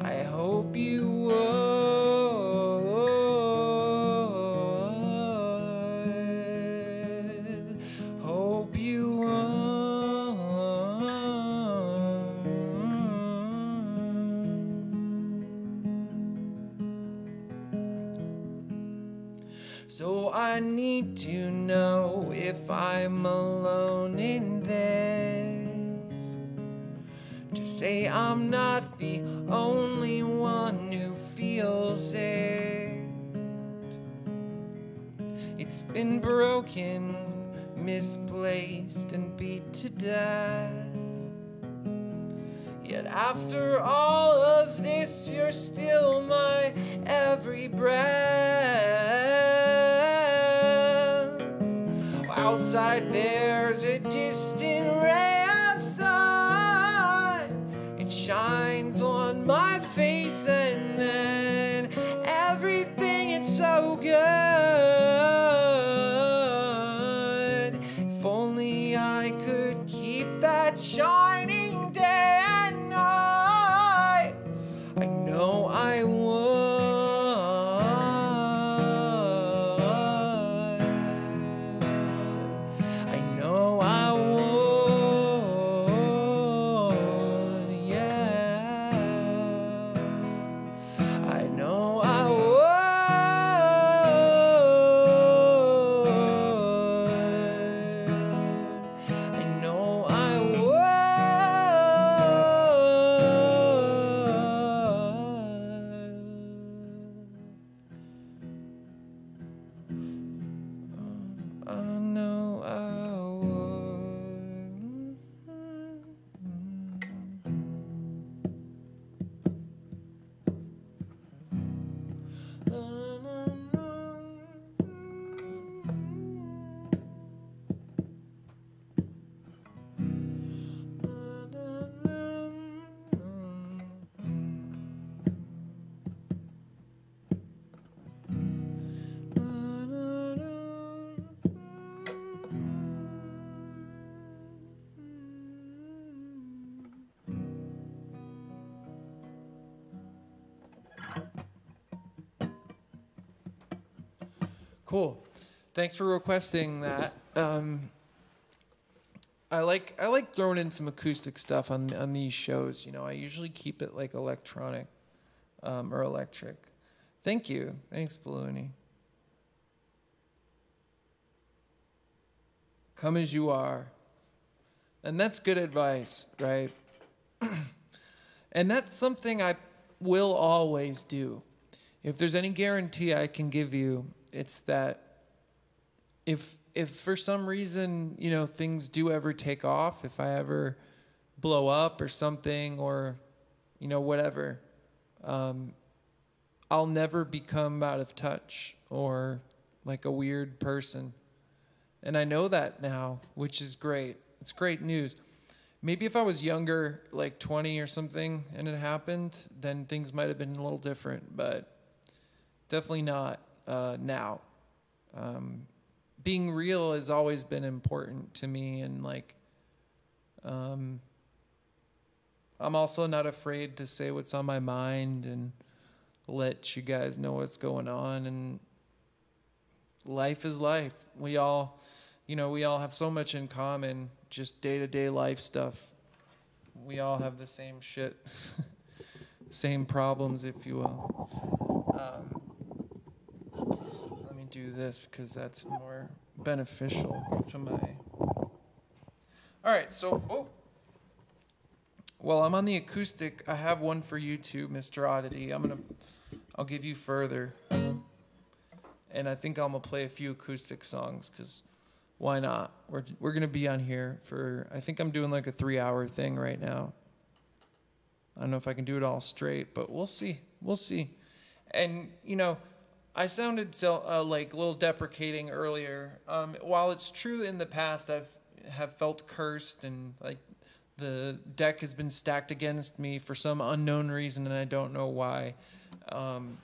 I hope you would. If I'm alone in this. To say I'm not the only one who feels it. It's been broken, misplaced, and beat to death. Yet after all of this, you're still my every breath outside there's a Cool. Thanks for requesting that. Um, I like I like throwing in some acoustic stuff on on these shows. You know, I usually keep it like electronic um, or electric. Thank you. Thanks, Balloony. Come as you are. And that's good advice, right? and that's something I will always do. If there's any guarantee I can give you, it's that if if for some reason, you know, things do ever take off, if I ever blow up or something or you know, whatever, um, I'll never become out of touch or like a weird person. And I know that now, which is great. It's great news. Maybe if I was younger, like 20 or something, and it happened, then things might have been a little different, but definitely not uh, now. Um, being real has always been important to me, and like, um, I'm also not afraid to say what's on my mind and let you guys know what's going on. And life is life. We all, you know, we all have so much in common, just day to day life stuff. We all have the same shit, same problems, if you will. Um, do this because that's more beneficial to my. All right, so oh, well, I'm on the acoustic. I have one for you too, Mr. Oddity. I'm gonna, I'll give you further, and I think I'm gonna play a few acoustic songs because why not? We're we're gonna be on here for. I think I'm doing like a three-hour thing right now. I don't know if I can do it all straight, but we'll see. We'll see. And you know, I sounded so uh, like a little deprecating earlier. Um, while it's true in the past I've have felt cursed and like the deck has been stacked against me for some unknown reason and I don't know why. Um,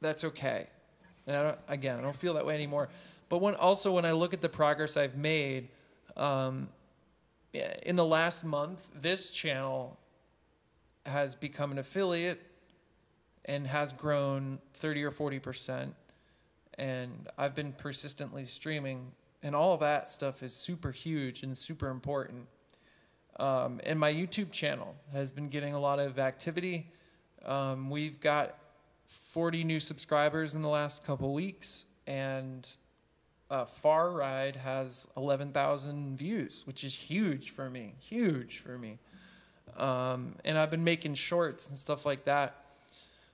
that's okay. And I don't, again, I don't feel that way anymore. But when also when I look at the progress I've made, um, in the last month, this channel has become an affiliate and has grown 30 or 40 percent. And i've been persistently streaming and all that stuff is super huge and super important. Um, and my youtube channel has been getting a lot of activity. Um, we've got 40 new subscribers in the last couple weeks and uh, far ride has 11000 views which is huge for me huge for me. Um, and i've been making shorts and stuff like that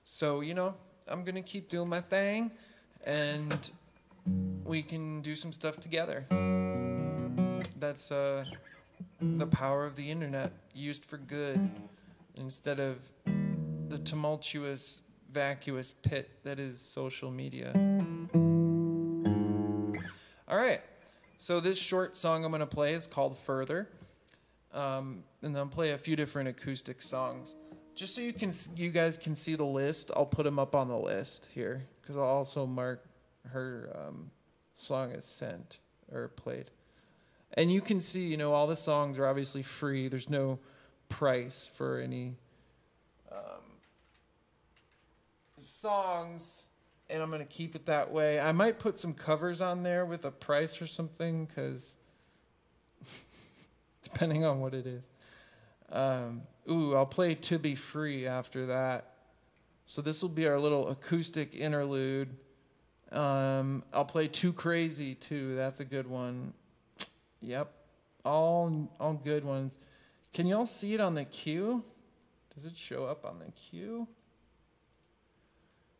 so, you know, I'm going to keep doing my thing and we can do some stuff together. That's uh, the power of the internet used for good instead of the tumultuous, vacuous pit that is social media. All right. So this short song I'm gonna play is called "Further," um, and then I'll play a few different acoustic songs. Just so you can, you guys can see the list. I'll put them up on the list here because I'll also mark her um, song as sent or played. And you can see, you know, all the songs are obviously free. There's no price for any um, songs, and I'm gonna keep it that way. I might put some covers on there with a price or something, because depending on what it is. Um, ooh, I'll play "To Be Free" after that. So this will be our little acoustic interlude. Um, I'll play "Too Crazy" too. That's a good one. Yep, all all good ones. Can y'all see it on the queue? Does it show up on the queue?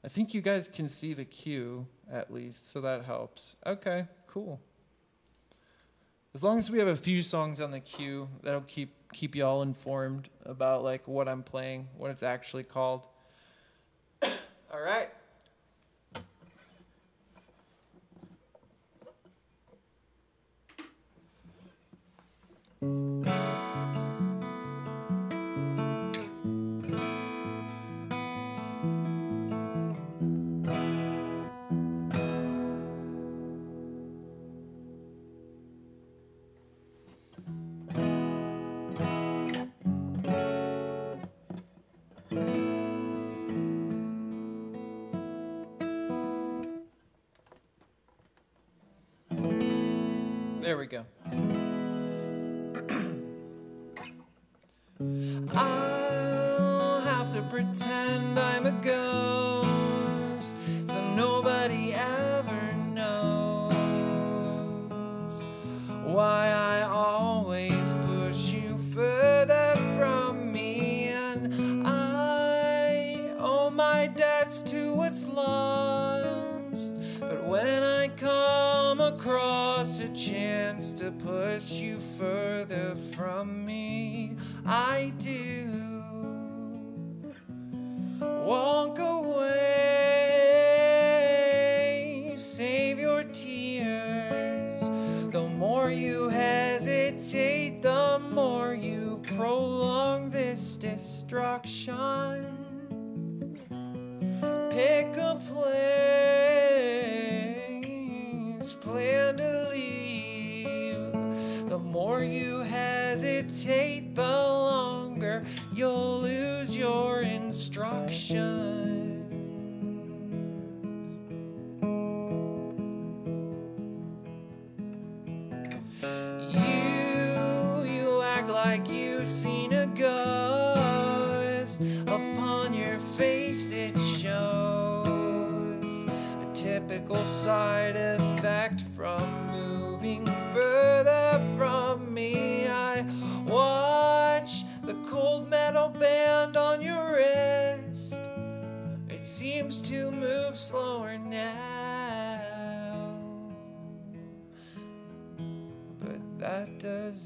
I think you guys can see the queue at least, so that helps. Okay, cool. As long as we have a few songs on the queue, that'll keep keep y'all informed about like what I'm playing, what it's actually called. All right. Side effect from moving further from me. I watch the cold metal band on your wrist. It seems to move slower now. But that doesn't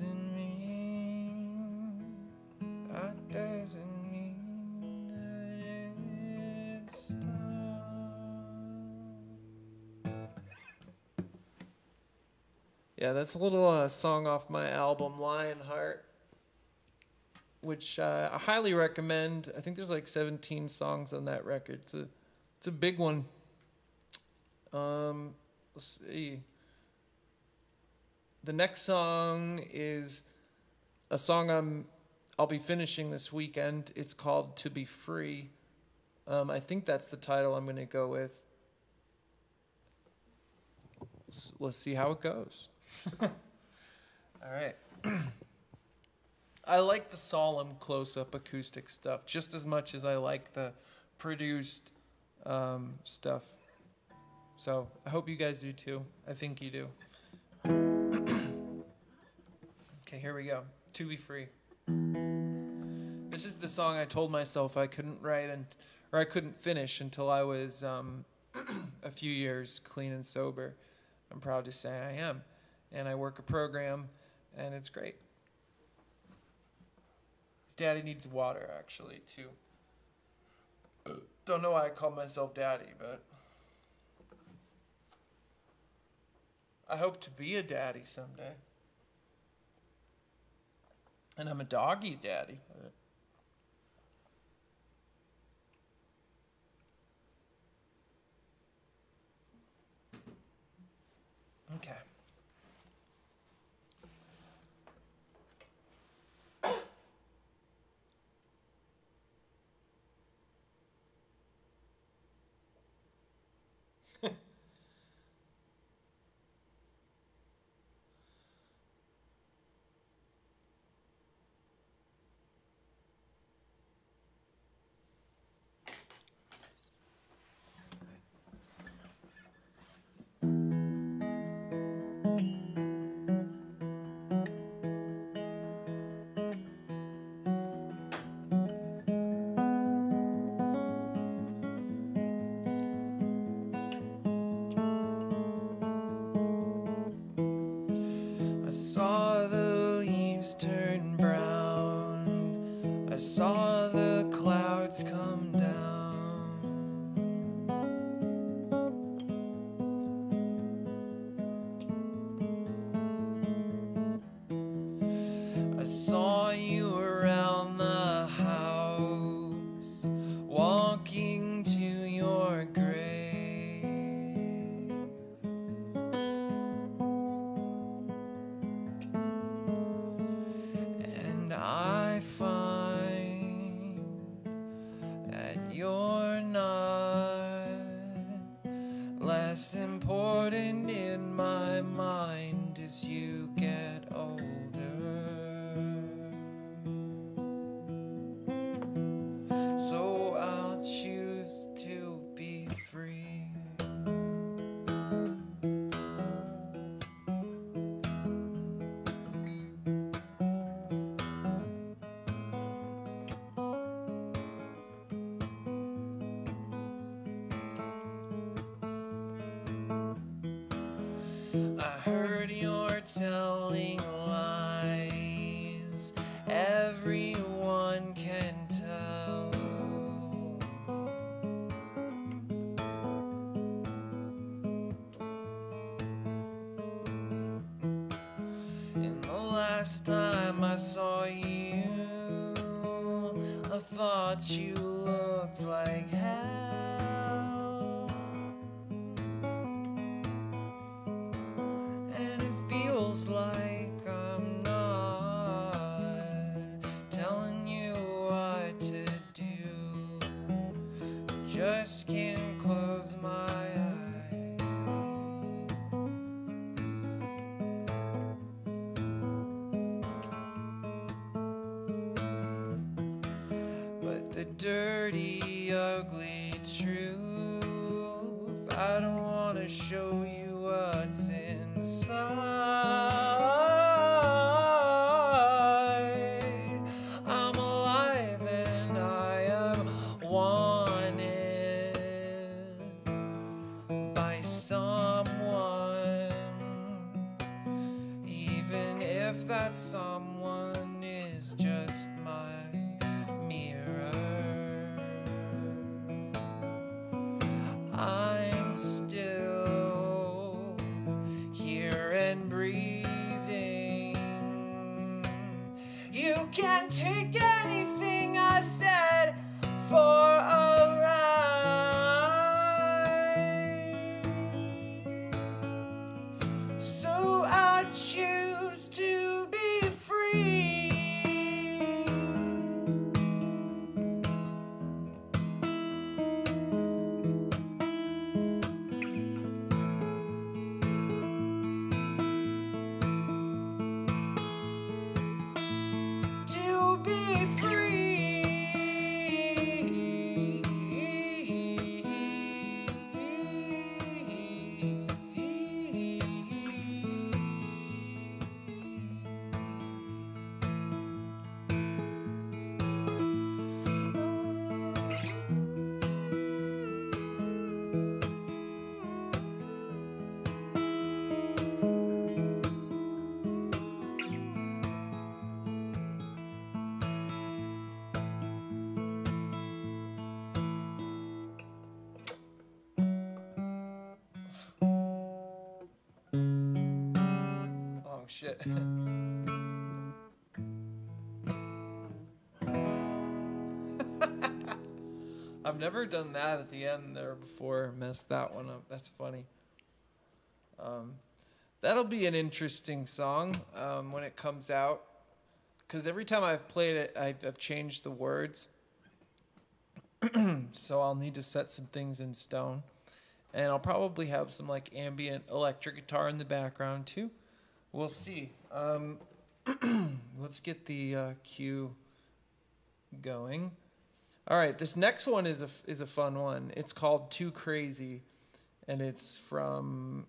Yeah, that's a little uh, song off my album Lionheart, which uh, I highly recommend. I think there's like 17 songs on that record. It's a, it's a big one. Um, let's see. The next song is a song I'm I'll be finishing this weekend. It's called "To Be Free." Um, I think that's the title I'm going to go with. S- Let's see how it goes. All right. I like the solemn close-up acoustic stuff just as much as I like the produced um, stuff. So I hope you guys do too. I think you do. Okay, here we go. To be free. This is the song I told myself I couldn't write and or I couldn't finish until I was um, a few years clean and sober. I'm proud to say I am, and I work a program, and it's great. Daddy needs water, actually, too. Don't know why I call myself daddy, but I hope to be a daddy someday. And I'm a doggy daddy. Okay. Shit. I've never done that at the end there before. Messed that one up. That's funny. Um, that'll be an interesting song um, when it comes out. Because every time I've played it, I've, I've changed the words. so I'll need to set some things in stone. And I'll probably have some like ambient electric guitar in the background too. We'll see. Um, let's get the uh, queue going. All right, this next one is a is a fun one. It's called Too Crazy, and it's from.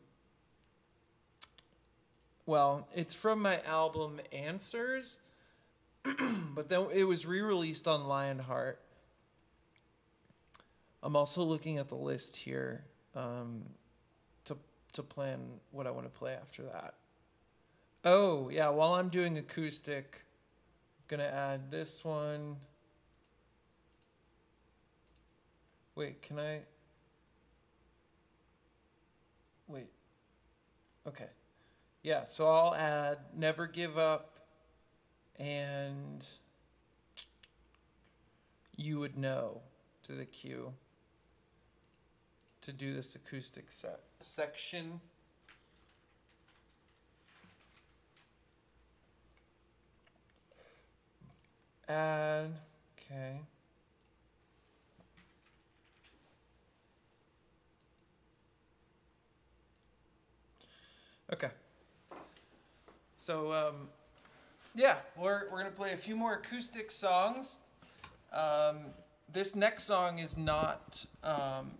Well, it's from my album Answers, but then it was re-released on Lionheart. I'm also looking at the list here um, to to plan what I want to play after that. Oh yeah, while I'm doing acoustic, I'm gonna add this one. Wait, can I? Wait. Okay. Yeah, so I'll add Never Give Up and You Would Know to the queue to do this acoustic set section. Add, okay. Okay. So, um, yeah, we're, we're going to play a few more acoustic songs. Um, this next song is not um,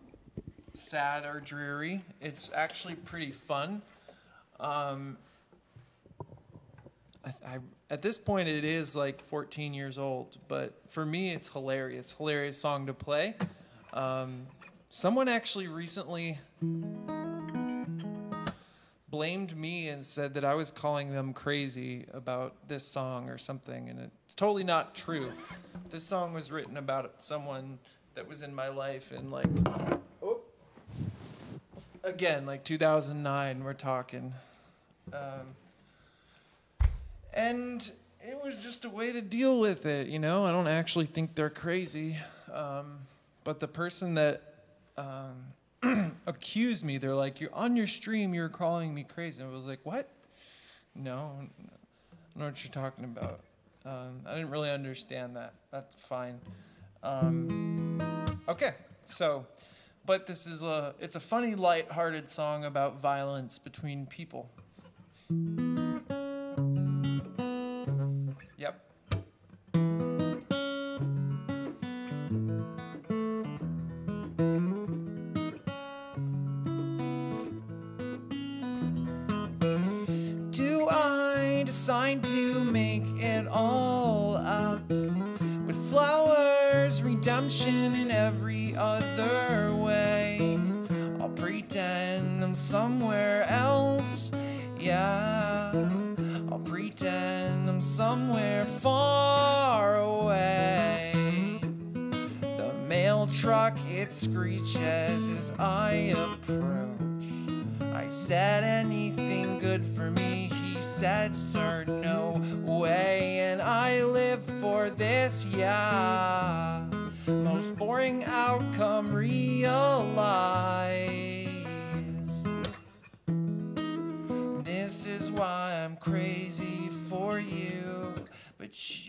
sad or dreary, it's actually pretty fun. Um, I, at this point, it is like 14 years old, but for me, it's hilarious. Hilarious song to play. Um, someone actually recently blamed me and said that I was calling them crazy about this song or something, and it's totally not true. This song was written about someone that was in my life and like, oh, again, like 2009. We're talking, um, and it was just a way to deal with it. You know, I don't actually think they're crazy, um, but the person that um, accused me. They're like, "You're on your stream. You're calling me crazy." And I was like, "What? No, I don't know what you're talking about." Um, I didn't really understand that. That's fine. Um, okay, so, but this is a it's a funny, light-hearted song about violence between people. It screeches as I approach. I said anything good for me. He said, Sir, no way. And I live for this, yeah. Most boring outcome realize. This is why I'm crazy for you. But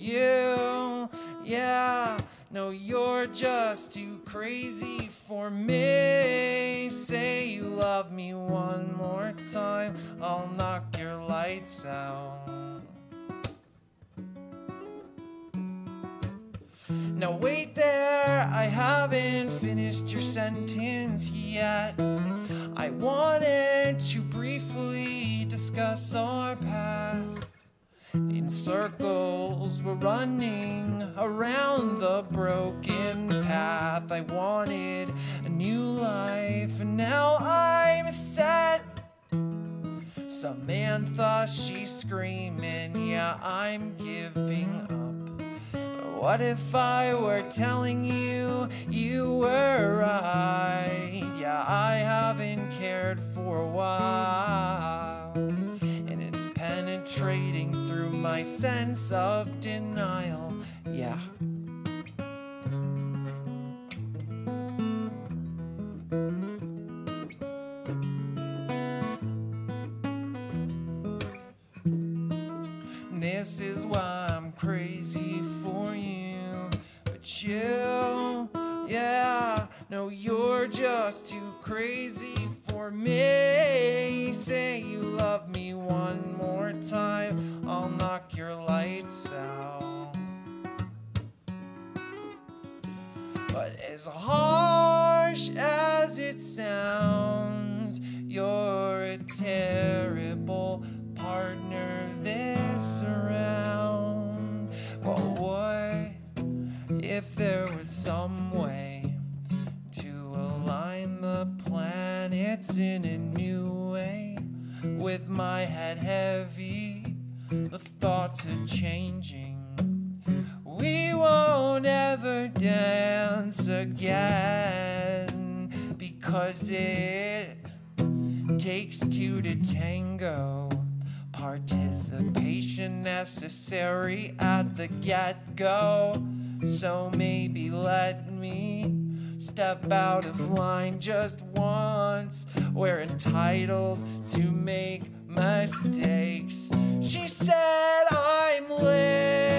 you, yeah. No, you're just too crazy for me. Say you love me one more time, I'll knock your lights out. Now, wait there, I haven't finished your sentence yet. I wanted to briefly discuss our past. In circles, we're running around the broken path. I wanted a new life, and now I'm set. Samantha, she's screaming, yeah, I'm giving up. But what if I were telling you you were right? Yeah, I haven't cared for a while, and it's my sense of denial. Yeah. This is why I'm crazy for you. But you, yeah, no, you're just too crazy for me. Say you love me one more time, I'll knock your lights out. But as harsh as it sounds, you're a terrible partner this around. Well, what if there was some way align the planets in a new way? With my head heavy, the thoughts are changing. We won't ever dance again because it takes two to tango. Participation necessary at the get go. So maybe let me step out of line just once. We're entitled to make mistakes. She said, I'm late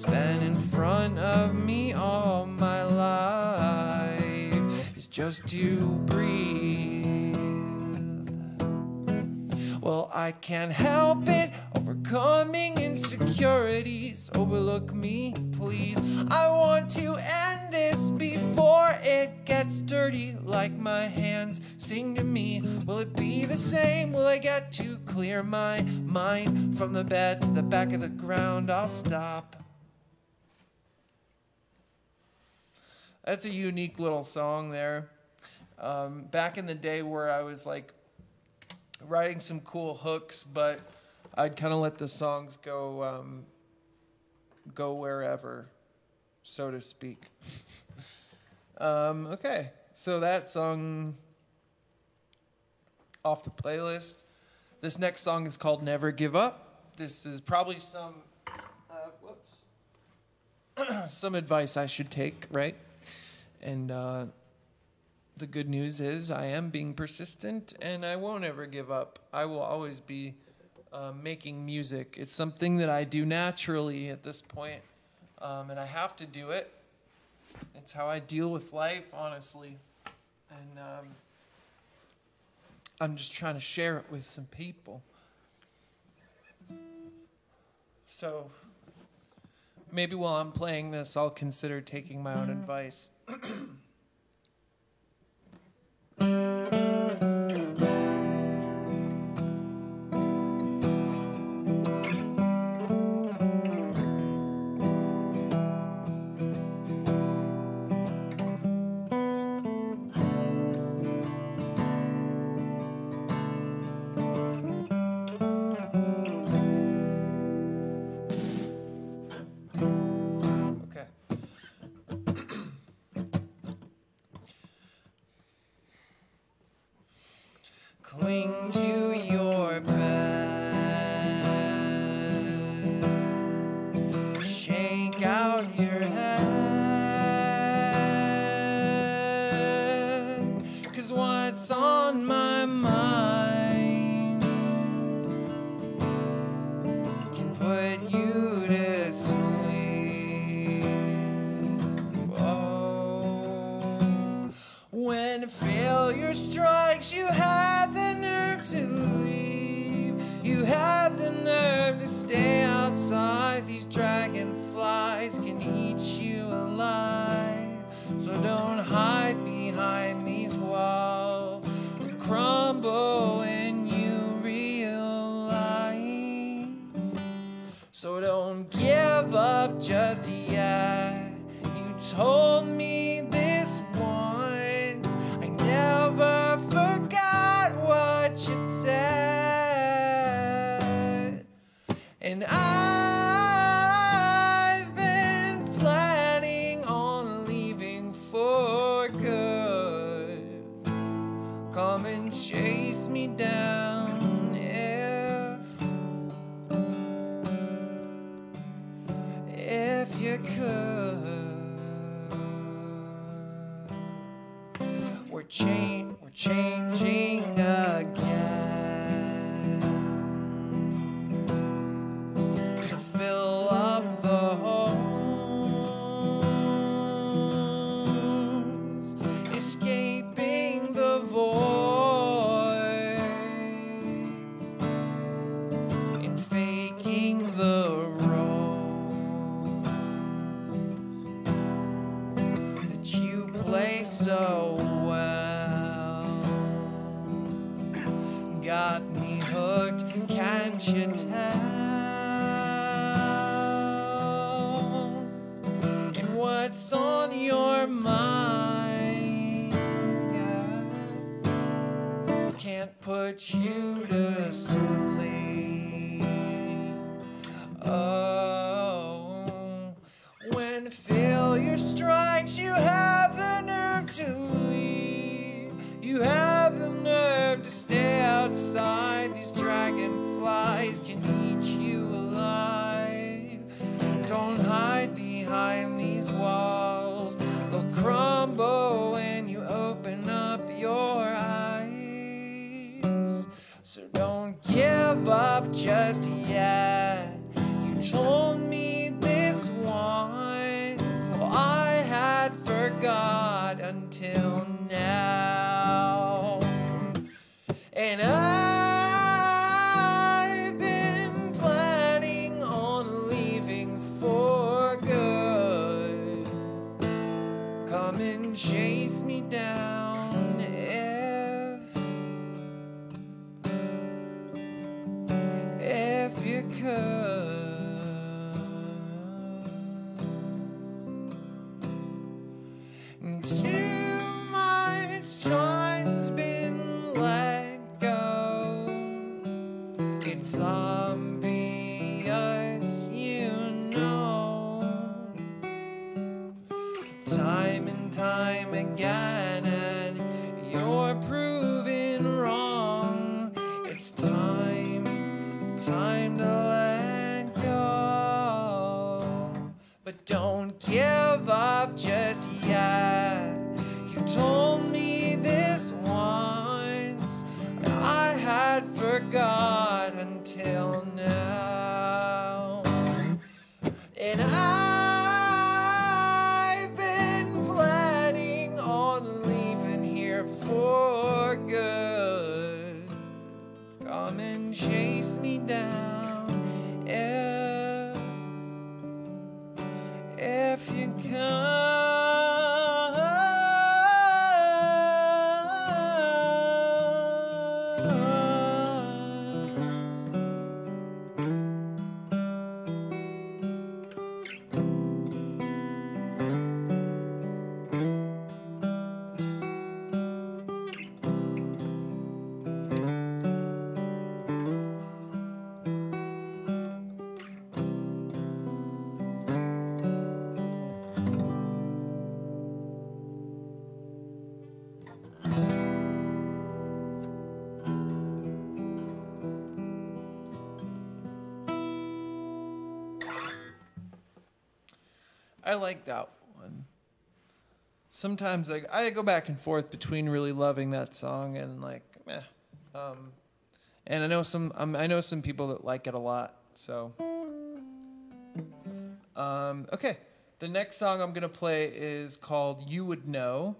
what's been in front of me all my life It's just to breathe. Well, I can't help it. Overcoming insecurities. Overlook me, please. I want to end this before it gets dirty. Like my hands sing to me. Will it be the same? Will I get to clear my mind from the bed to the back of the ground? I'll stop. That's a unique little song there. Um, back in the day where I was like writing some cool hooks, but I'd kind of let the songs go um, go wherever, so to speak. um, okay, so that song off the playlist. This next song is called "Never Give Up." This is probably some uh, whoops some advice I should take, right? And uh, the good news is I am being persistent and I won't ever give up. I will always be uh, making music. It's something that I do naturally at this point, um, and I have to do it. It's how I deal with life, honestly. And um, I'm just trying to share it with some people. So maybe while I'm playing this, I'll consider taking my own advice. Okay. Cling to your bed. Shake out your head. What's on my I like that one. Sometimes I, I go back and forth between really loving that song and like, meh. Um, and I know some um, I know some people that like it a lot. So, um, okay. The next song I'm gonna play is called "You Would Know,"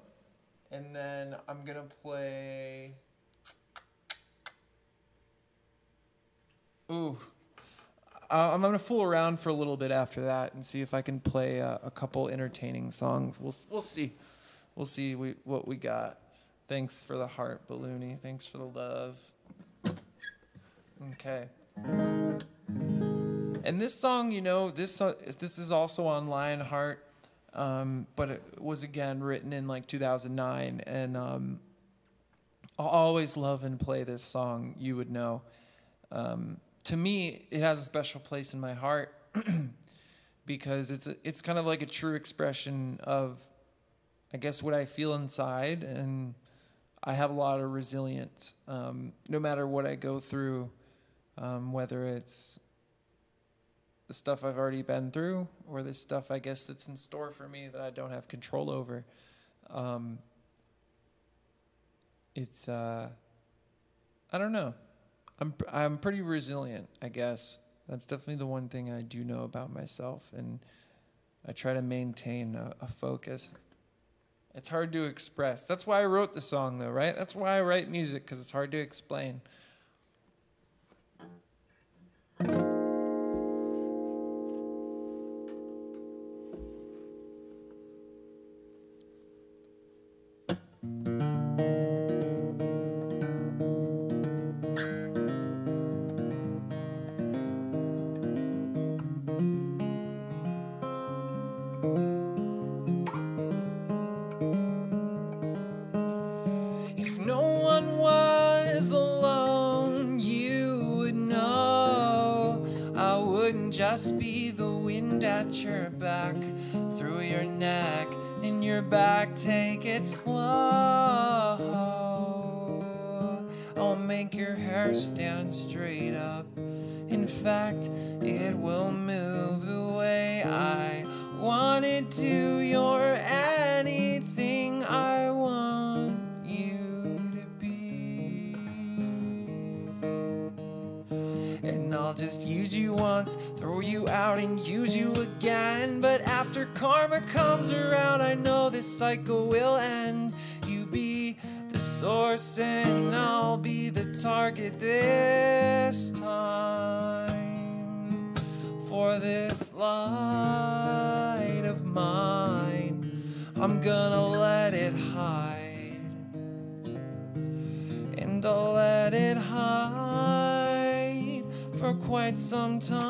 and then I'm gonna play. Ooh, uh, I'm gonna fool around for a little bit after that and see if I can play uh, a couple entertaining songs. We'll we'll see, we'll see we, what we got. Thanks for the heart, Balloony. Thanks for the love. Okay. And this song, you know, this uh, this is also on Lionheart, um, but it was again written in like 2009, and um, I'll always love and play this song. You would know. Um, to me, it has a special place in my heart because it's a, it's kind of like a true expression of, I guess, what I feel inside, and I have a lot of resilience. Um, no matter what I go through, um, whether it's the stuff I've already been through, or the stuff I guess that's in store for me that I don't have control over. Um, it's uh, I don't know. I'm I'm pretty resilient, I guess. That's definitely the one thing I do know about myself, and I try to maintain a, a focus. It's hard to express. That's why I wrote the song, though, right? That's why I write music because it's hard to explain. Quite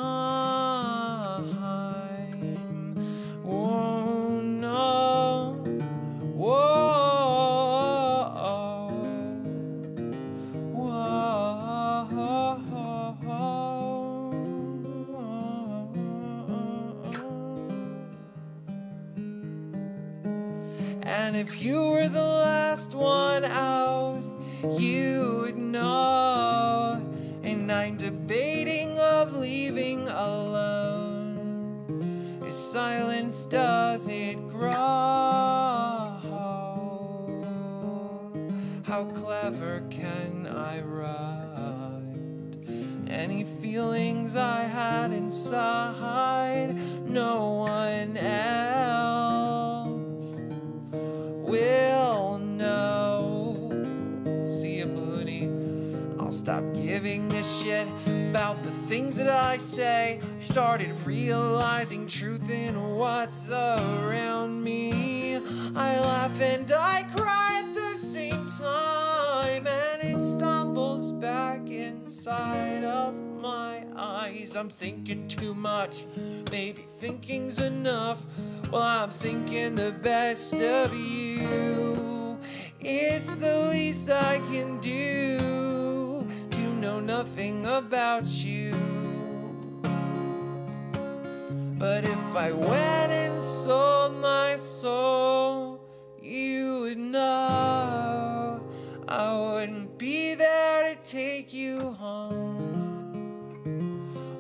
things that I say. Started realizing truth in what's around me. I laugh and I cry at the same time, and it stumbles back inside of my eyes. I'm thinking too much, maybe thinking's enough. Well, I'm thinking the best of you. It's the least I can do know nothing about you. But if I went and sold my soul, you would know I wouldn't be there to take you home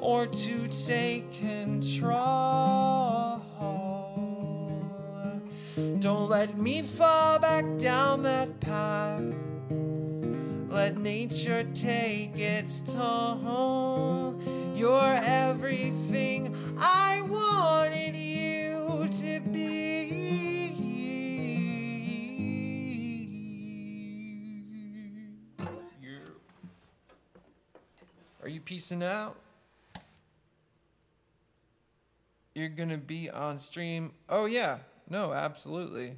or to take control. Don't let me fall back down that path. Let nature take its toll. You're everything I wanted you to be. Are you piecing out? You're gonna be on stream. Oh yeah, no, absolutely.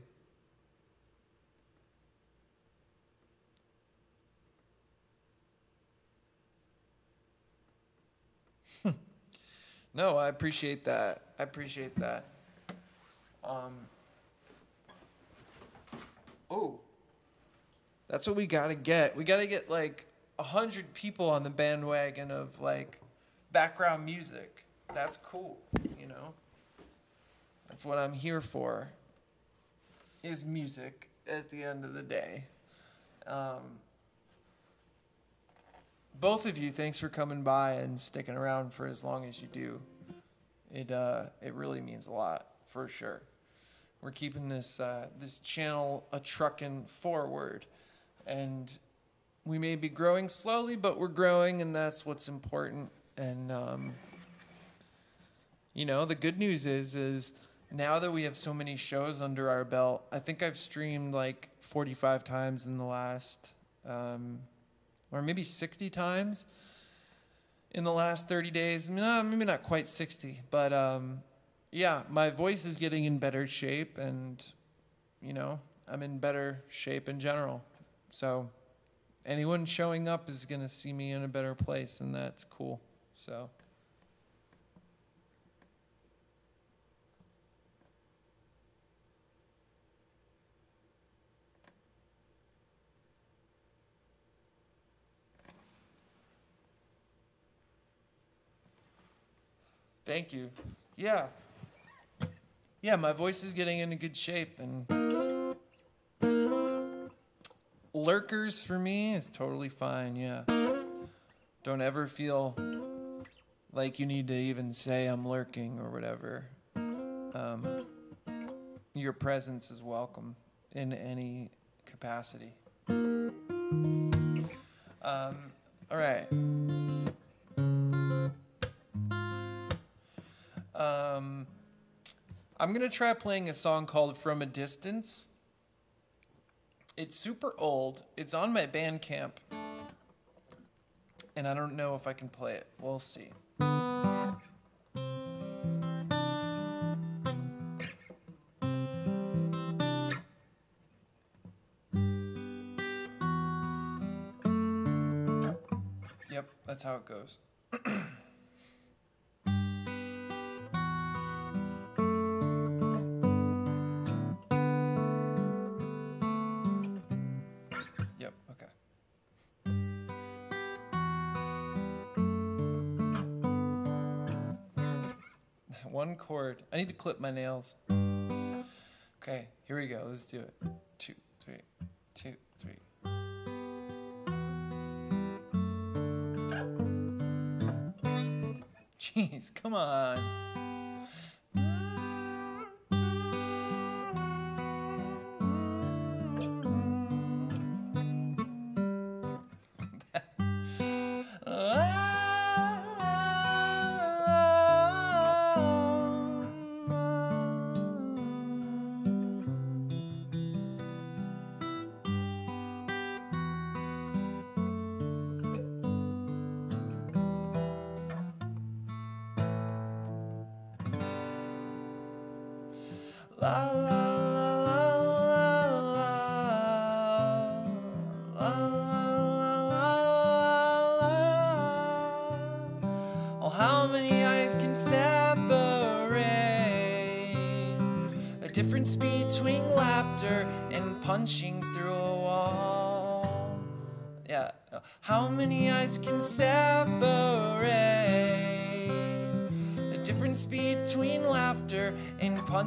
No, I appreciate that. I appreciate that. Um. Oh. That's what we gotta get. We gotta get like a hundred people on the bandwagon of like background music. That's cool, you know. That's what I'm here for. Is music at the end of the day. Um, both of you, thanks for coming by and sticking around for as long as you do. It uh, it really means a lot for sure. We're keeping this uh, this channel a trucking forward, and we may be growing slowly, but we're growing, and that's what's important. And um, you know, the good news is is now that we have so many shows under our belt, I think I've streamed like 45 times in the last, um, or maybe 60 times in the last 30 days. No, maybe not quite 60, but um, yeah, my voice is getting in better shape, and you know, I'm in better shape in general. So anyone showing up is gonna see me in a better place, and that's cool. So. Thank you. Yeah. Yeah, my voice is getting into good shape and lurkers for me is totally fine, yeah. Don't ever feel like you need to even say I'm lurking or whatever. Um, your presence is welcome in any capacity. Um, all right. Um, I'm gonna try playing a song called "From a Distance." It's super old. It's on my Bandcamp, and I don't know if I can play it. We'll see. Yep, that's how it goes. Chord. I need to clip my nails. Okay, here we go. Let's do it. Two, three, two, three. Jeez, come on.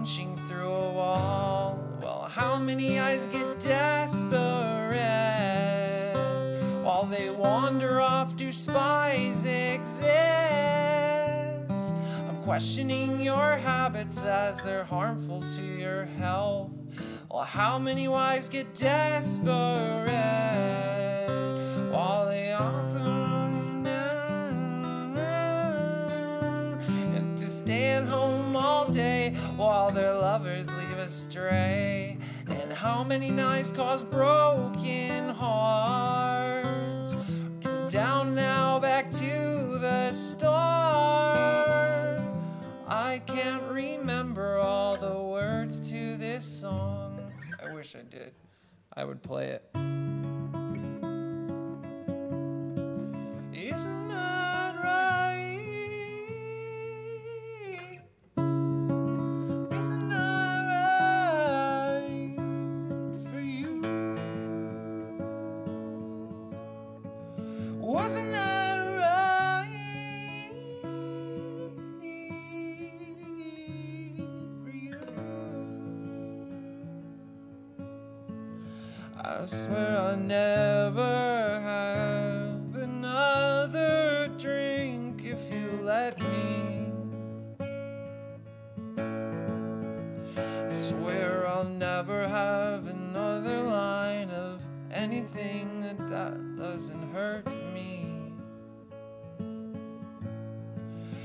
Punching through a wall? Well, how many eyes get desperate while they wander off? Do spies exist? I'm questioning your habits as they're harmful to your health. Well, how many wives get desperate And how many knives cause broken hearts? Get down now, back to the start. I can't remember all the words to this song. I wish I did. I would play it. I swear I never have another drink if you let me. I swear I'll never have another line of anything that, that doesn't hurt me.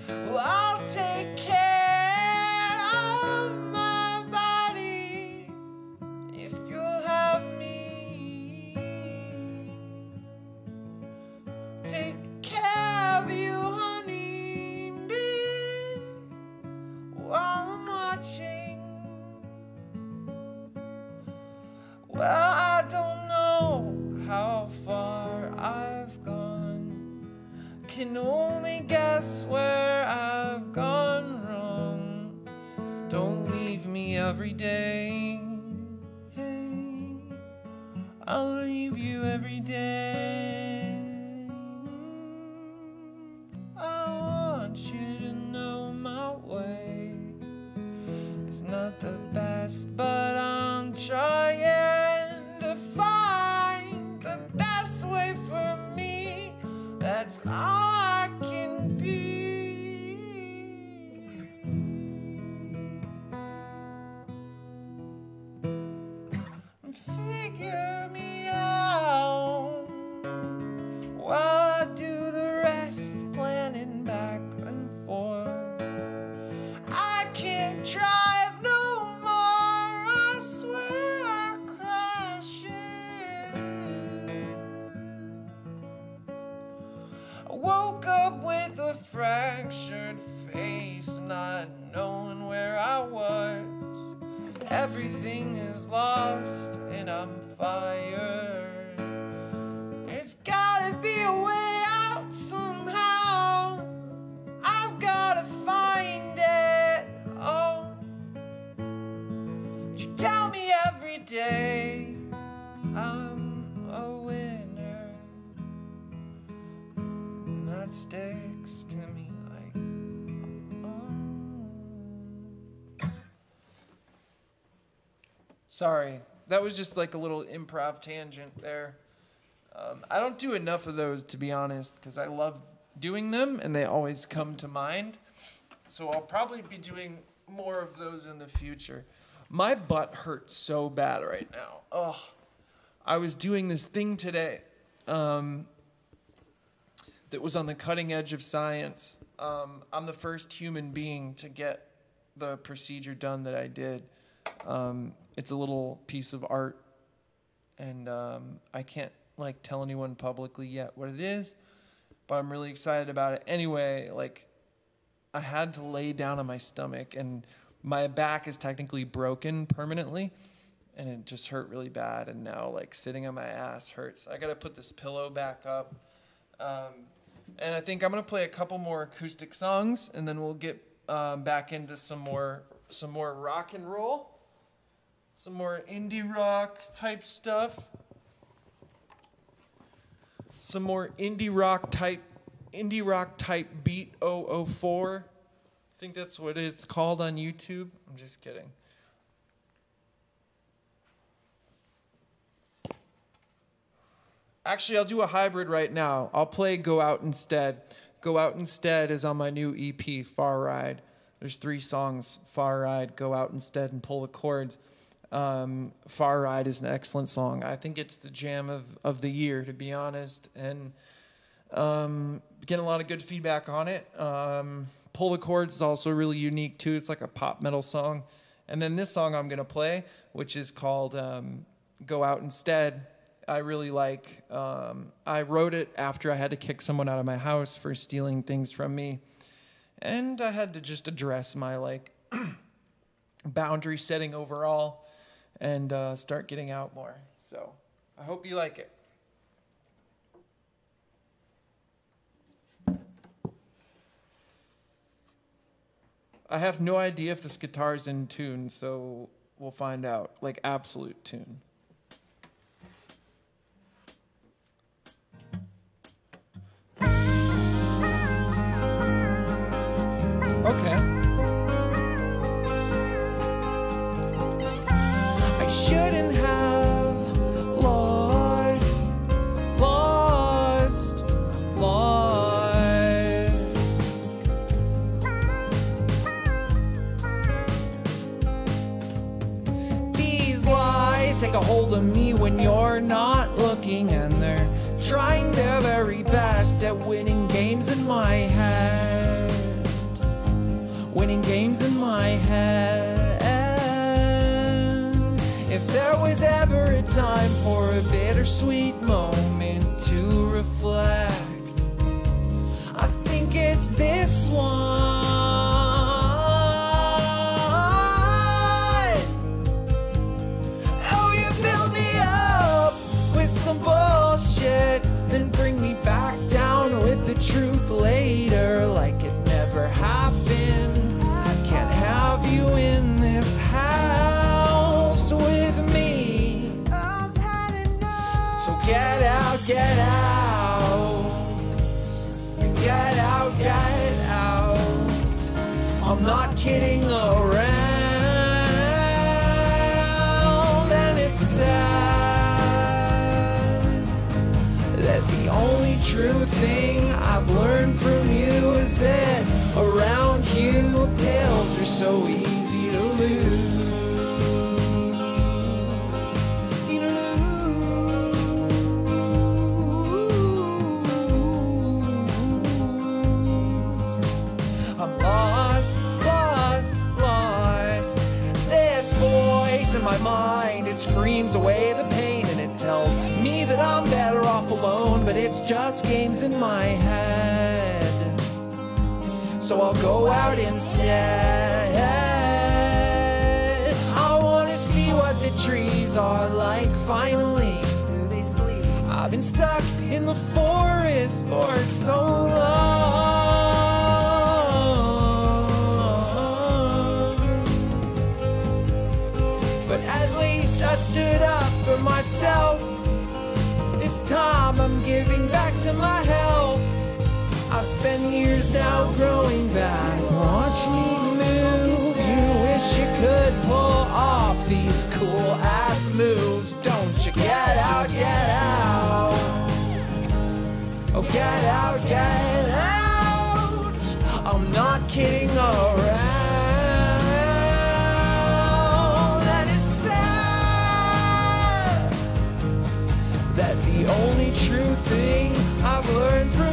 Well, I'll take care. Sorry, that was just like a little improv tangent there. Um, I don't do enough of those, to be honest, because I love doing them and they always come to mind. So I'll probably be doing more of those in the future. My butt hurts so bad right now. Ugh. I was doing this thing today um, that was on the cutting edge of science. Um, I'm the first human being to get the procedure done that I did. Um, it's a little piece of art, and um, I can't like tell anyone publicly yet what it is, but I'm really excited about it. Anyway, like I had to lay down on my stomach, and my back is technically broken permanently, and it just hurt really bad. And now, like sitting on my ass hurts. I gotta put this pillow back up, um, and I think I'm gonna play a couple more acoustic songs, and then we'll get um, back into some more some more rock and roll, some more indie rock type stuff. Some more indie rock type indie rock type beat 004 i think that's what it's called on youtube. I'm just kidding. Actually i'll do a hybrid right now. I'll play go out instead. Go out instead is on my new ep far ride. There's three songs far ride go out instead and pull the chords um, Far Ride is an excellent song. I think it's the jam of, of the year, to be honest. And um, getting a lot of good feedback on it. Um, Pull the Chords is also really unique, too. It's like a pop metal song. And then this song I'm going to play, which is called um, Go Out Instead. I really like. Um, I wrote it after I had to kick someone out of my house for stealing things from me. And I had to just address my like boundary setting overall and uh, start getting out more. So I hope you like it. I have no idea if this guitar's in tune, so we'll find out. Like absolute tune. You're not looking, and they're trying their very best at winning games in my head. Winning games in my head. If there was ever a time for a bittersweet moment to reflect, I think it's this one. Truth later, like it never happened. I can't have you in this house with me. I've had enough. So get out, get out. Get out, get out. I'm not kidding around, and it's sad that the only true thing that around you, pills are so easy to lose. Lose. I'm lost, lost, lost. This voice in my mind, it screams away the pain and it tells me that I'm better off alone, but it's just games in my head. So I'll go out instead. I wanna see what the trees are like finally. Do they sleep? I've been stuck in the forest for so long. But at least I stood up for myself. This time I'm giving back to my health. I've spent years now growing back. Watch me move. You wish you could pull off these cool ass moves. Don't you get out, get out. Oh, get out, get out. I'm not kidding around. And it's sad that the only true thing I've learned from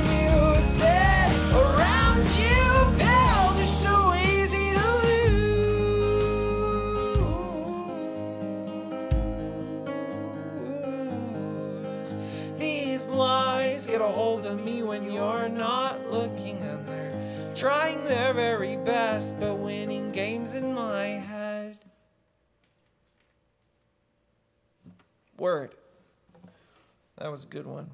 you're not looking, and they're trying their very best, but winning games in my head. Word. That was a good one.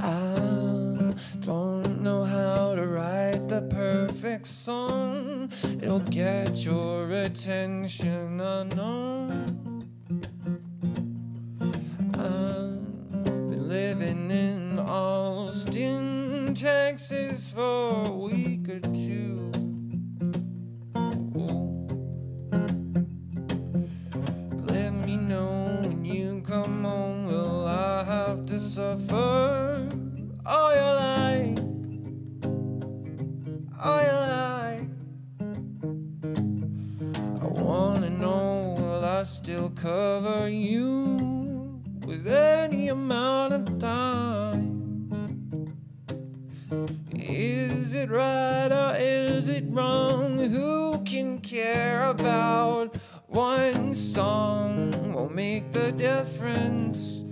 I don't know how to write the perfect song. It'll get your attention, I know. I've been living in Austin, Texas for a week or two. Let me know when you come home. Will I have to suffer all your life? I wanna know will I still cover you with any amount of time? Is it right or is it wrong? Who can care about one song? Won't make the difference.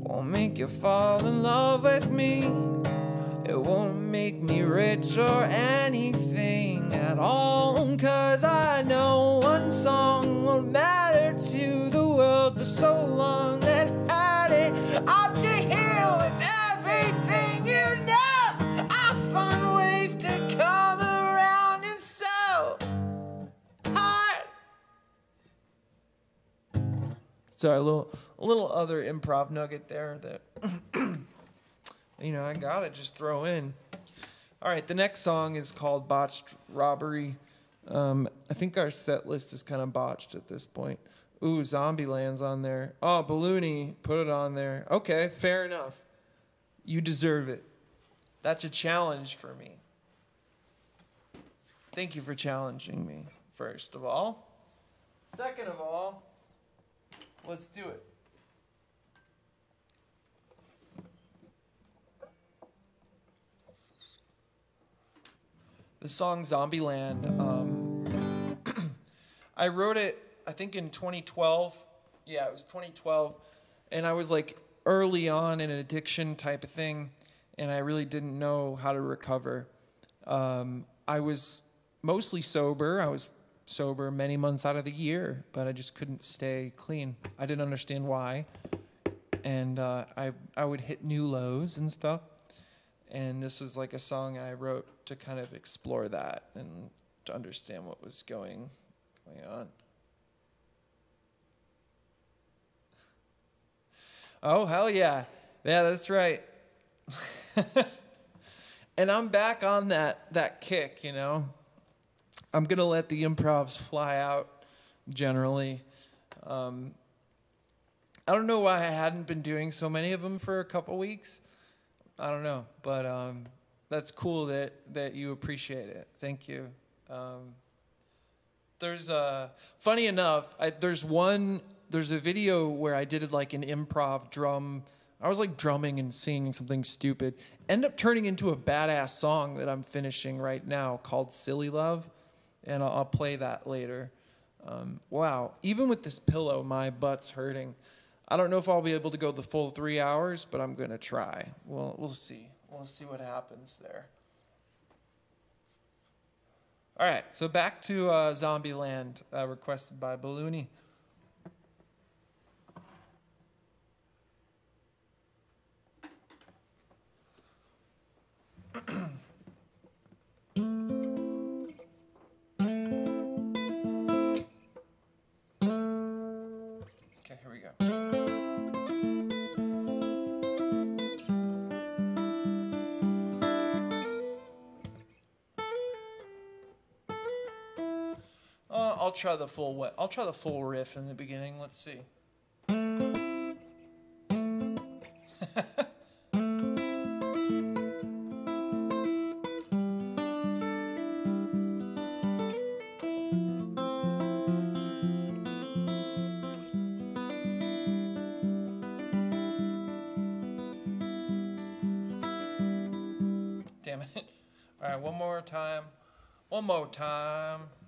Won't make you fall in love with me. It won't make me rich or anything at all. Cause I know one song won't matter to the world for so long that up to here with everything you know. I found ways to come around and so hard. Sorry, a little, a little other improv nugget there that, you know, I gotta just throw in. All right, the next song is called Botched Robbery. Um, I think our set list is kind of botched at this point. Ooh, Zombieland's on there. Oh, Balloony, put it on there. Okay, fair enough. You deserve it. That's a challenge for me. Thank you for challenging me first of all. Second of all, let's do it. The song Zombieland, um, I wrote it, I think in 2012. Yeah, it was 2012. And I was like early on in an addiction type of thing, and I really didn't know how to recover. Um, I was mostly sober. I was sober many months out of the year, but I just couldn't stay clean. I didn't understand why. And uh, I, I would hit new lows and stuff. And this was like a song I wrote to kind of explore that and to understand what was going, going on. Oh, hell yeah. Yeah, that's right. and I'm back on that that kick, you know. I'm gonna let the improvs fly out generally. Um, I don't know why I hadn't been doing so many of them for a couple weeks. I don't know, but um, that's cool that that you appreciate it. Thank you. Um, there's a funny enough. I, there's one. There's a video where I did like an improv drum. I was like drumming and singing something stupid. End up turning into a badass song that I'm finishing right now called "Silly Love," and I'll, I'll play that later. Um, wow, even with this pillow, my butt's hurting. I don't know if I'll be able to go the full three hours, but I'm gonna try. We'll we'll see. We'll see what happens there. All right, so back to uh, Zombieland, uh, requested by Balloony. Okay, here we go. Uh, I'll try the full? I'll try the full riff in the beginning. Let's see. More time.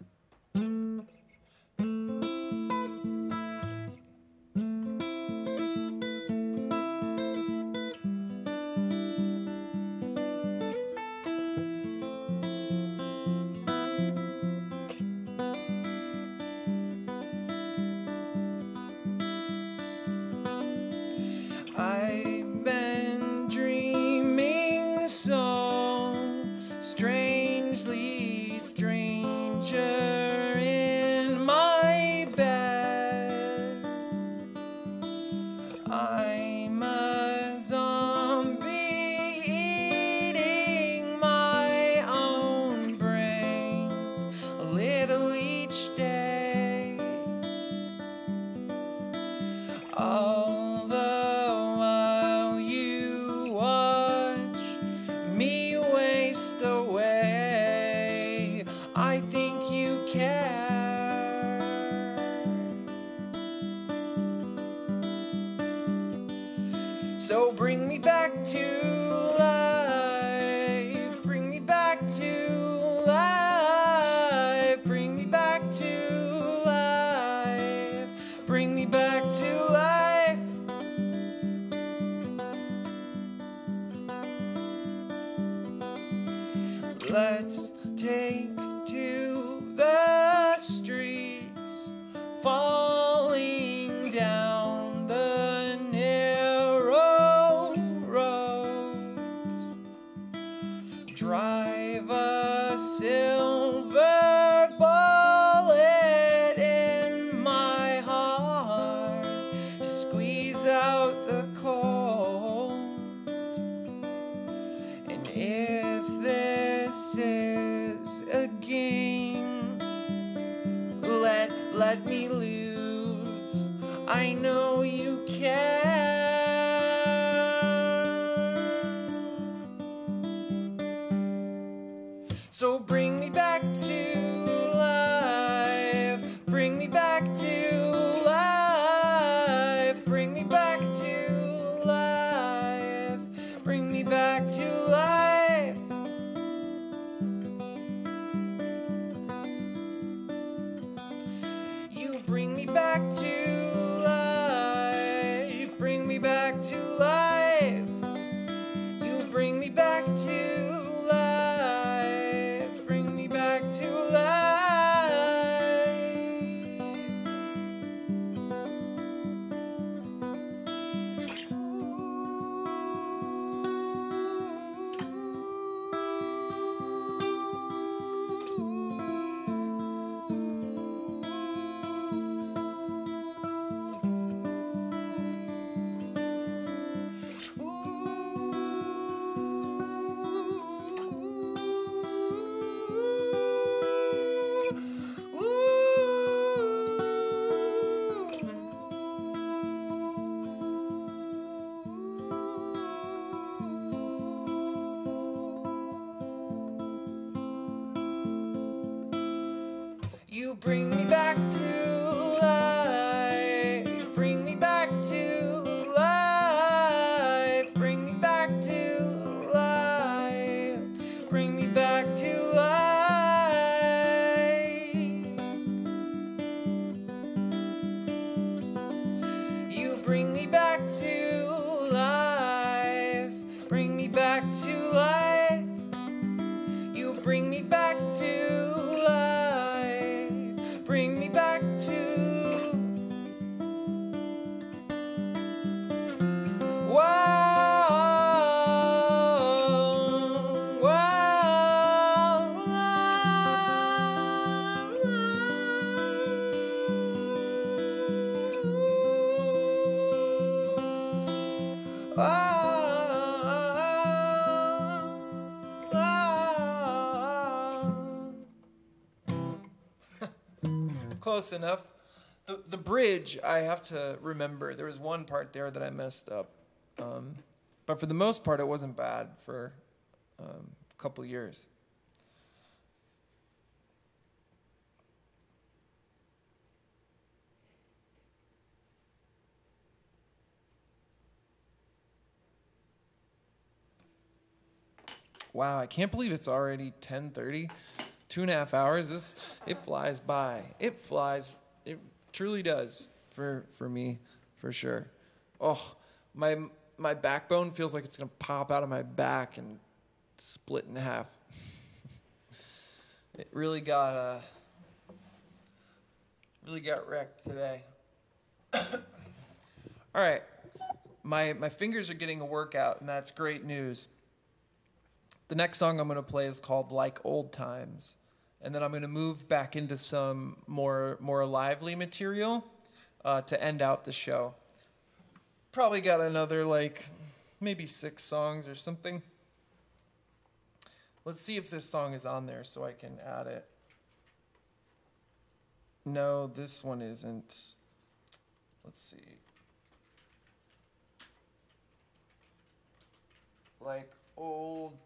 Back to life. Bring me back to life. Enough. The, the bridge, I have to remember. There was one part there that I messed up. Um, but for the most part, it wasn't bad for um, a couple years. Wow, I can't believe it's already 10:30. Two and a half hours. This it flies by. It flies. It truly does for for me, for sure. Oh, my my backbone feels like it's gonna pop out of my back and split in half. it really got uh, really got wrecked today. All right, my my fingers are getting a workout, and that's great news. The next song I'm going to play is called Like Old Times. And then I'm going to move back into some more more lively material uh, to end out the show. Probably got another like maybe 6 songs or something. Let's see if this song is on there so I can add it. No, this one isn't. Let's see. Like old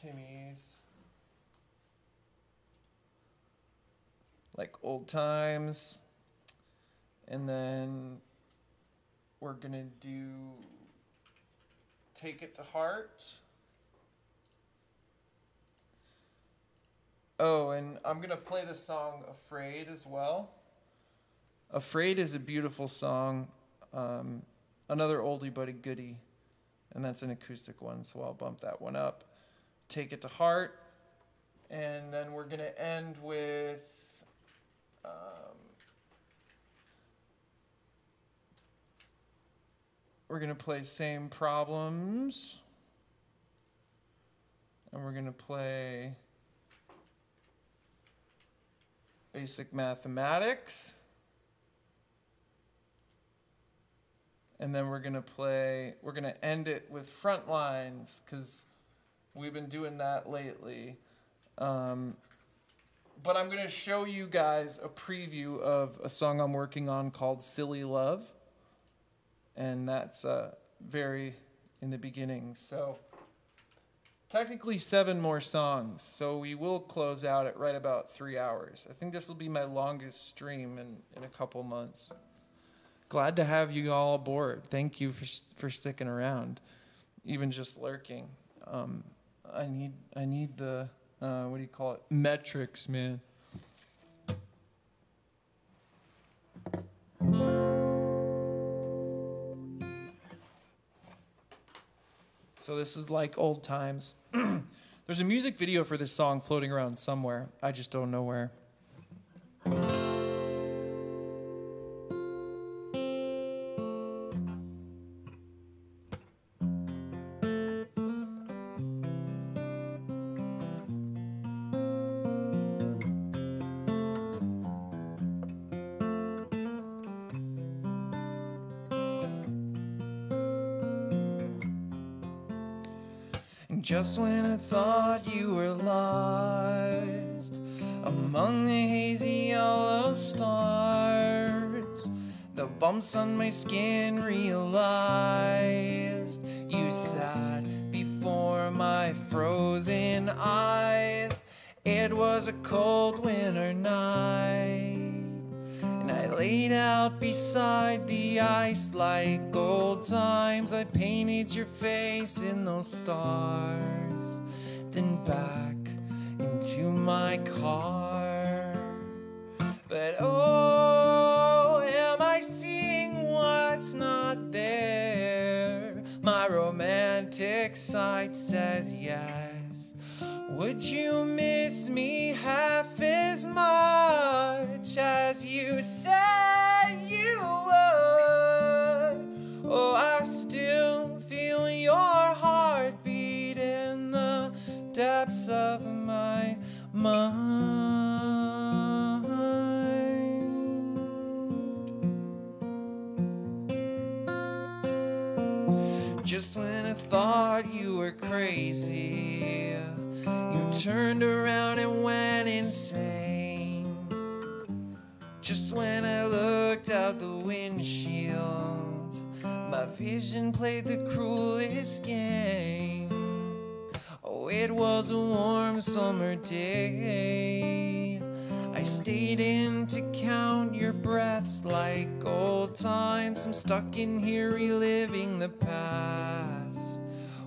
Timmy's. Like old times. And then we're going to do Take It to Heart. Oh, and I'm going to play the song Afraid as well. Afraid is a beautiful song. Um, another oldie but a goodie. And that's an acoustic one, so I'll bump that one up. Take It to Heart. And then we're going to end with. Um, we're going to play Same Problems. And we're going to play Basic Mathematics. And then we're going to play, we're going to end it with Front Lines because we've been doing that lately. Um, but I'm going to show you guys a preview of a song I'm working on called Silly Love. And that's uh, very in the beginning. So, technically, seven more songs. So, we will close out at right about three hours. I think this will be my longest stream in, in a couple months. Glad to have you all aboard. Thank you for, for sticking around, even just lurking. Um, I need I need the uh, what do you call it metrics, man. So this is like old times. There's a music video for this song floating around somewhere. I just don't know where. Bumps on my skin realized you sat before my frozen eyes. It was a cold winter night. And I laid out beside the ice like old times. I painted your face in those stars. Then back into my car. Says yes. Would you miss me half as much as you said you would? Oh, I still feel your heartbeat in the depths of my mind. Just when I thought you were crazy, you turned around and went insane. Just when I looked out the windshield, my vision played the cruelest game. Oh, it was a warm summer day. Stayed in to count your breaths like old times. I'm stuck in here reliving the past.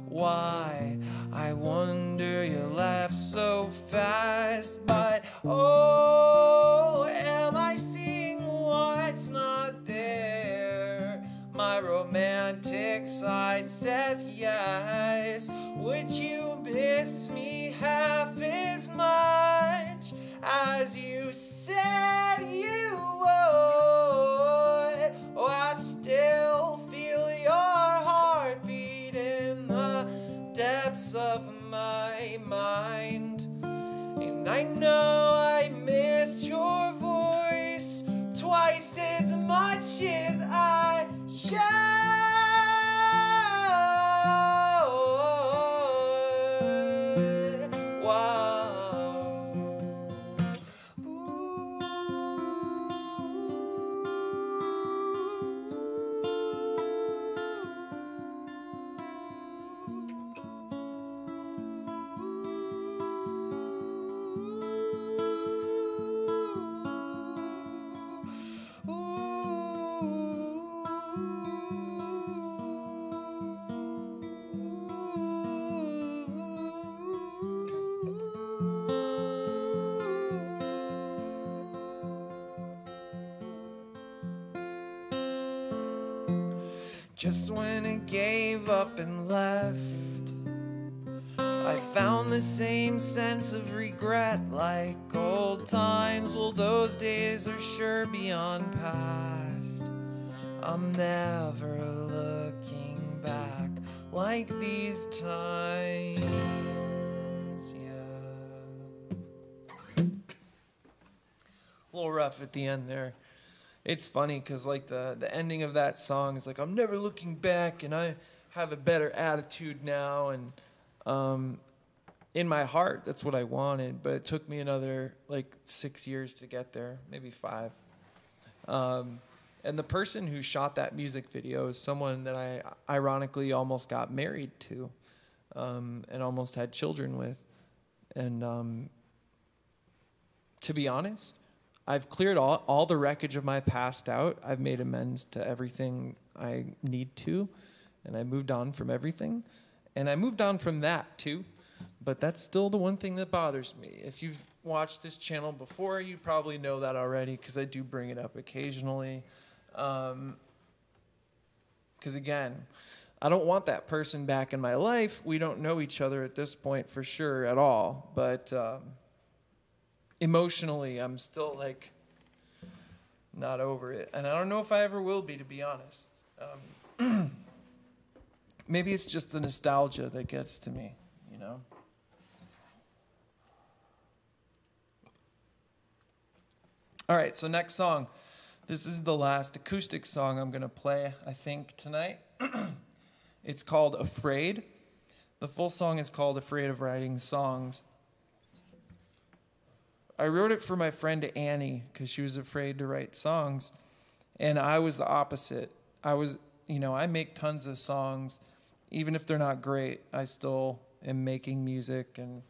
Why? I wonder you laugh so fast. But oh, am I seeing what's not there? My romantic side says yes. Would you miss me half as much as you said you would? Oh, I still feel your heartbeat in the depths of my mind. And I know I missed your voice twice as much as left, I found the same sense of regret like old times. Well, those days are sure beyond past. I'm never looking back like these times. Yeah. A little rough at the end there it's funny because like the the ending of that song is like I'm never looking back and I have a better attitude now and um, in my heart that's what I wanted but it took me another like six years to get there maybe five. Um, and the person who shot that music video is someone that I ironically almost got married to um, and almost had children with. And um, to be honest I've cleared all, all the wreckage of my past out. I've made amends to everything I need to, and I moved on from everything. And I moved on from that too, but that's still the one thing that bothers me. If you've watched this channel before, you probably know that already because I do bring it up occasionally. Because again, I don't want that person back in my life. We don't know each other at this point for sure at all. But um, emotionally, I'm still like not over it. And I don't know if I ever will be, to be honest. Um, maybe it's just the nostalgia that gets to me, you know? All right, so next song. This is the last acoustic song I'm going to play, I think, tonight. it's called Afraid. The full song is called Afraid of Writing Songs. I wrote it for my friend Annie because she was afraid to write songs. And I was the opposite. I was, you know, I make tons of songs. Even if they're not great, I still am making music. And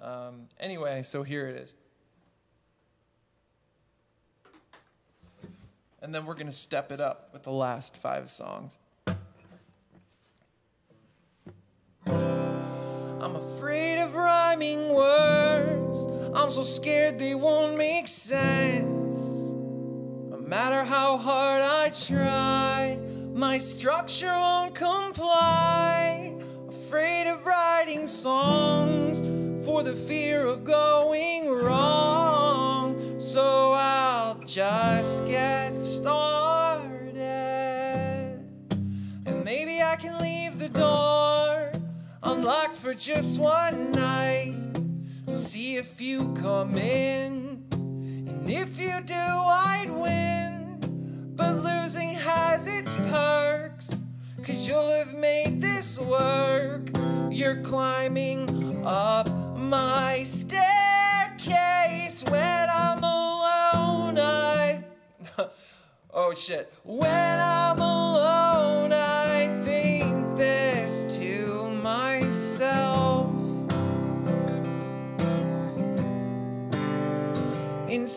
um, anyway, so here it is. And then we're going to step it up with the last five songs. I'm afraid of rhyming words. I'm so scared they won't make sense. No matter how hard I try, my structure won't comply. Afraid of writing songs for the fear of going wrong. So I'll just get started. And maybe I can leave the door unlocked for just one night. See if you come in. And if you do, I'd win. But losing has its perks. Cause you'll have made this work. You're climbing up my staircase when I'm alone. I. oh shit. When I'm alone, I think this to myself. And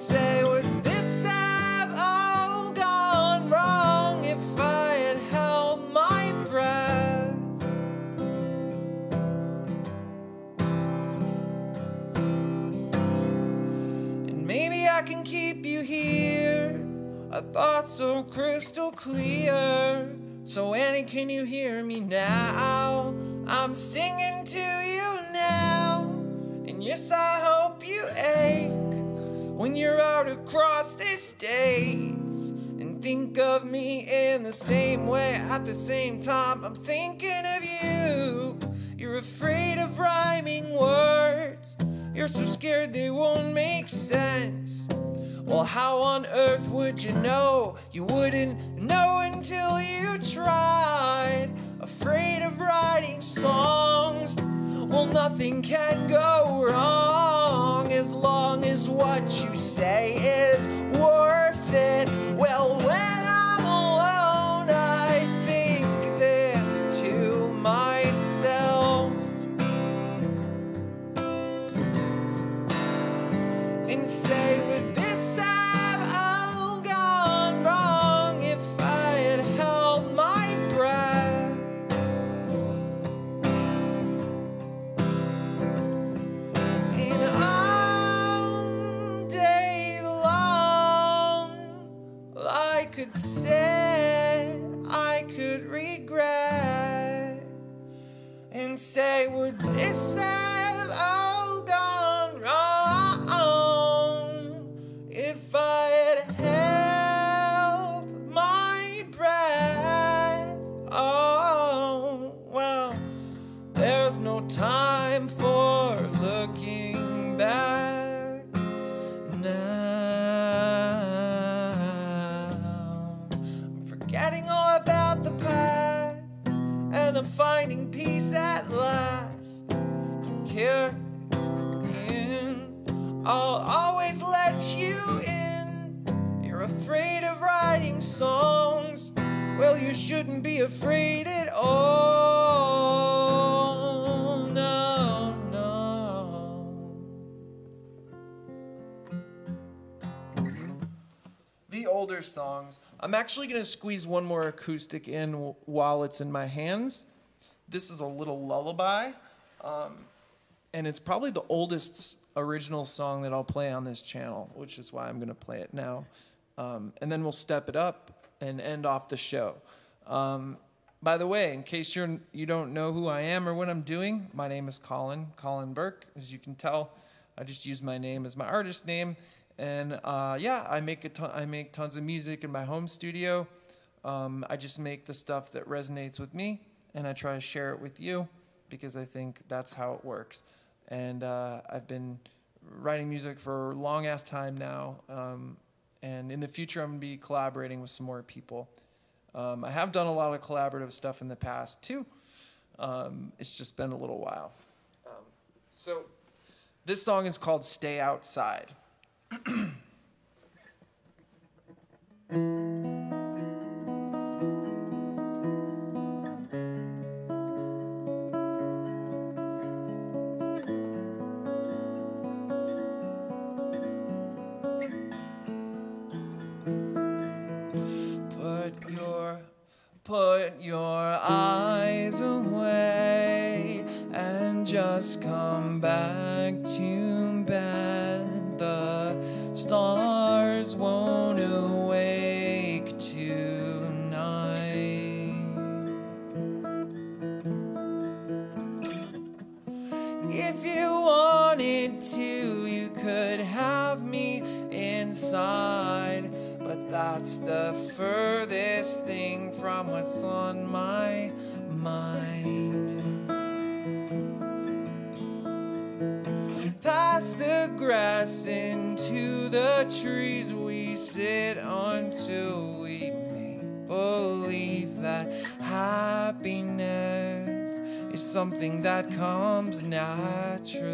so crystal clear. So, Annie, can you hear me now? I'm singing to you now. And yes, I hope you ache when you're out across the states. And think of me in the same way at the same time. I'm thinking of you. You're afraid of rhyming words. You're so scared they won't make sense. Well, how on earth would you know? You wouldn't know until you tried. Afraid of writing songs. Well, nothing can go wrong as long as what you say is worth it. Well, when say, Would Don't in, I'll always let you in. You're afraid of writing songs. Well, you shouldn't be afraid at all. No, no. the older songs. I'm actually going to squeeze one more acoustic in while it's in my hands. This is a little lullaby, um, and it's probably the oldest original song that I'll play on this channel, which is why I'm going to play it now. Um, and then we'll step it up and end off the show. Um, by the way, in case you're you don't know who I am or what I'm doing, my name is Colin Colin Burke. As you can tell, I just use my name as my artist name, and uh, yeah, I make a ton, I make tons of music in my home studio. Um, I just make the stuff that resonates with me, and I try to share it with you because I think that's how it works. And uh, I've been writing music for a long ass time now, um, and in the future, I'm gonna be collaborating with some more people. Um, I have done a lot of collaborative stuff in the past too. Um, it's just been a little while. Um, so, this song is called Stay Outside. something that comes naturally.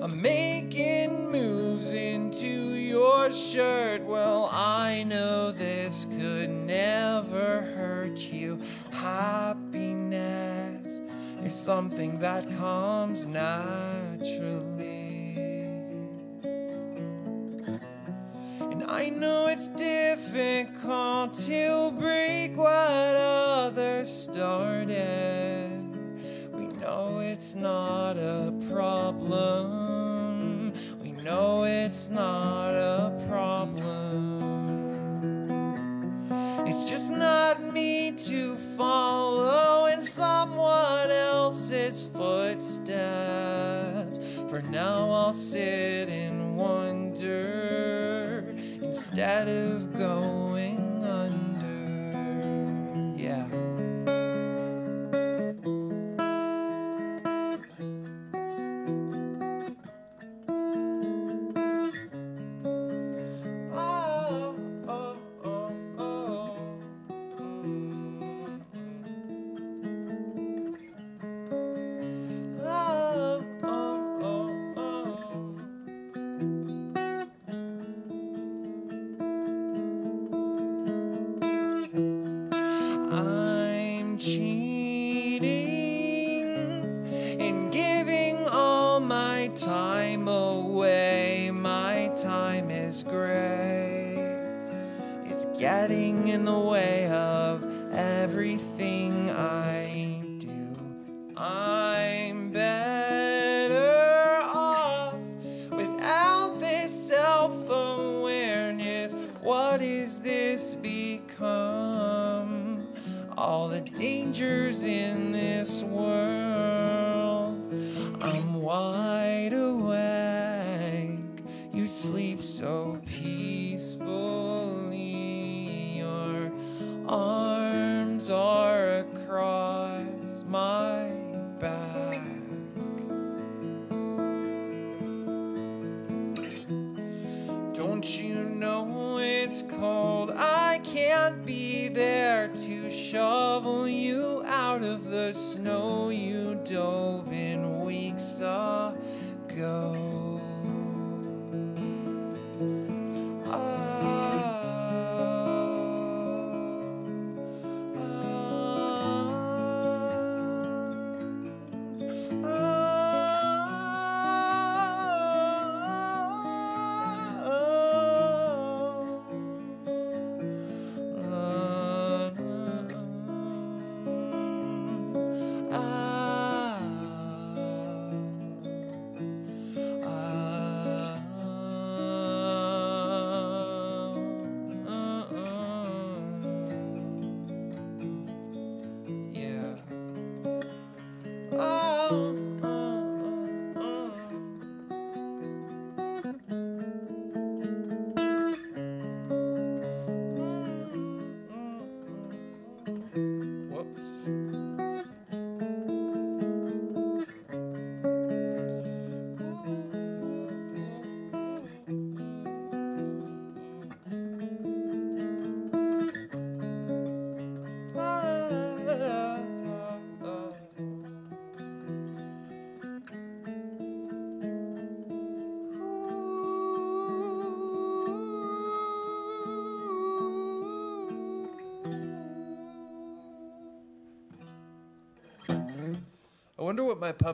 I'm making moves into your shirt. Well, I know this could never hurt you. Happiness is something that comes naturally. I know it's difficult to break what others started. We know it's not a problem. We know it's not a problem. It's just not me to follow in someone else's footsteps. For now, I'll sit and wonder instead of going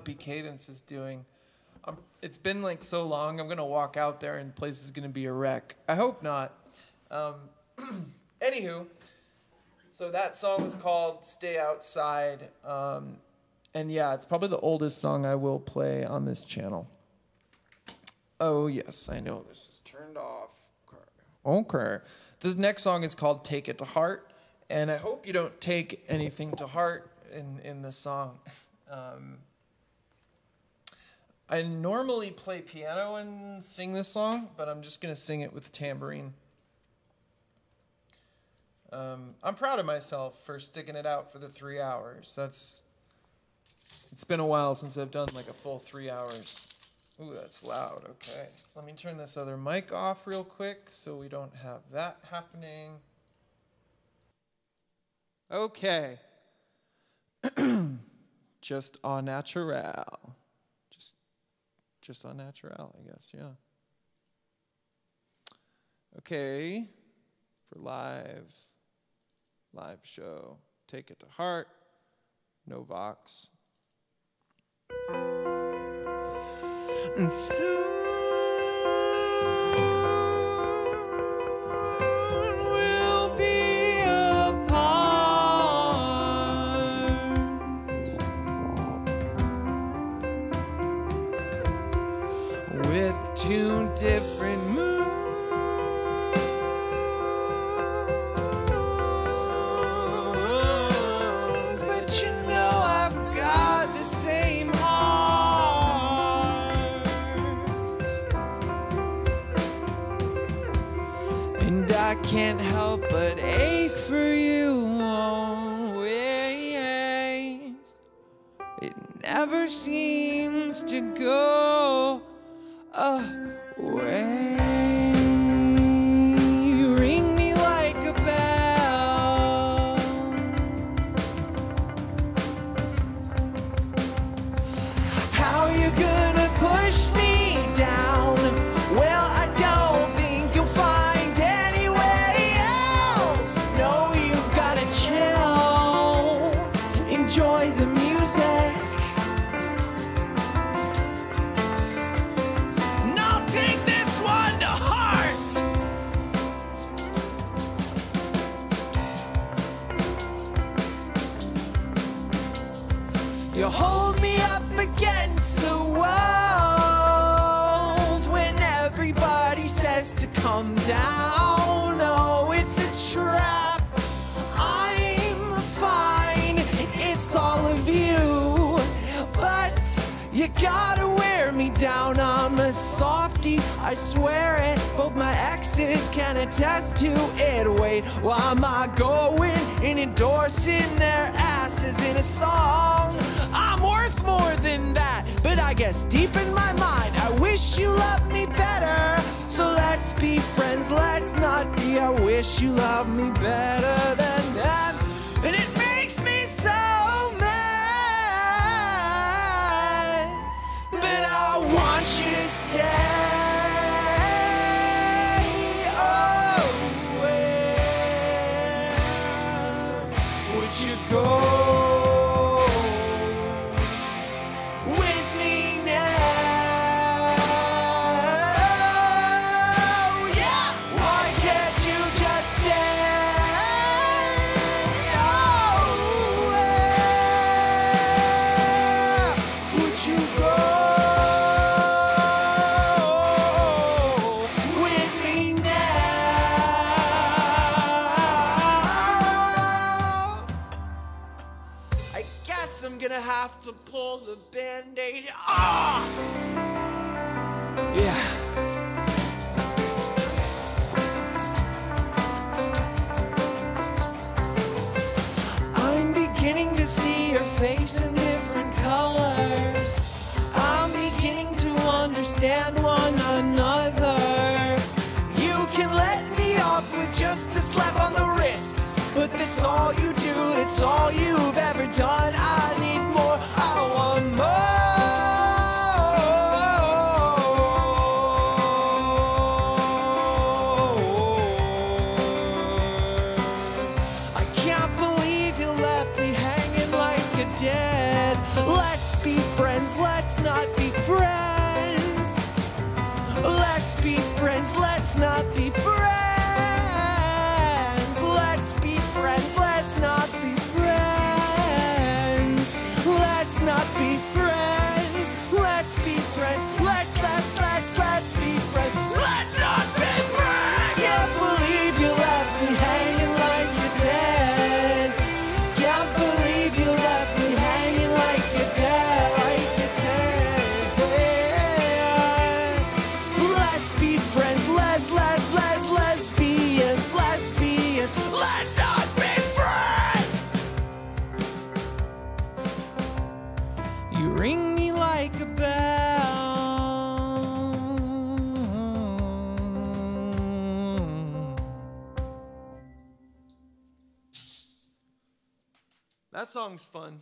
Cadence is doing. Um, it's been like so long. I'm gonna walk out there and place is gonna be a wreck. I hope not. Um, anywho, so that song was called "Stay Outside," um, and yeah, it's probably the oldest song I will play on this channel. Oh yes, I know this is turned off. Okay. Okay. This next song is called "Take It to Heart," and I hope you don't take anything to heart in in this song. Um, I normally play piano and sing this song, but I'm just gonna sing it with tambourine. Um, I'm proud of myself for sticking it out for the three hours. That's. It's been a while since I've done like a full three hours. Ooh, that's loud. Okay. Let me turn this other mic off real quick so we don't have that happening. Okay. just au natural. Just au I guess, yeah. Okay. For live live show. Take it to heart. No Vox. And two different moons. But you know I've got the same heart. And I can't help but ache for you always. It never seems to go I swear it. Both my exes can attest to it. Wait, why am I going and endorsing their asses in a song? I'm worth more than that, but I guess deep in my mind, I wish you loved me better. So let's be friends, let's not be. I wish you loved me better than That's all you do, it's all you've ever done. I need more, I want more. That song's fun.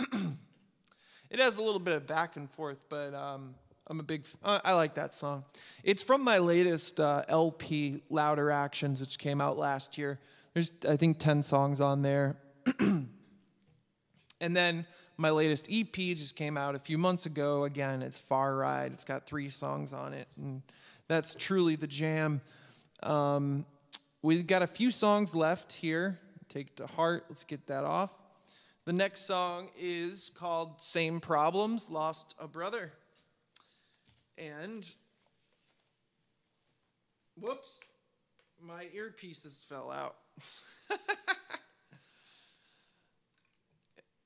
it has a little bit of back and forth, but um, I'm a big. Uh, I like that song. It's from my latest uh, LP, Louder Actions, which came out last year. There's, I think, ten songs on there. And then my latest EP just came out a few months ago. Again, it's Far Ride. It's got three songs on it, and that's truly the jam. Um, we've got a few songs left here. Take to heart. Let's get that off. The next song is called Same Problems Lost a Brother. And, whoops, my earpieces fell out.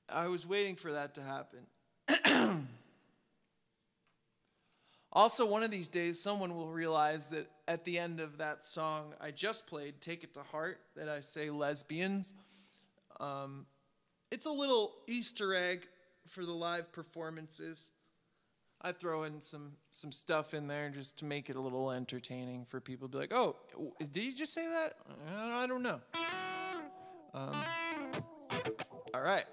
I was waiting for that to happen. also, one of these days, someone will realize that at the end of that song I just played, Take It to Heart, that I say lesbians. Um, it's a little Easter egg for the live performances. I throw in some some stuff in there just to make it a little entertaining for people to be like, "Oh, did you just say that?" I don't know. Um, all right.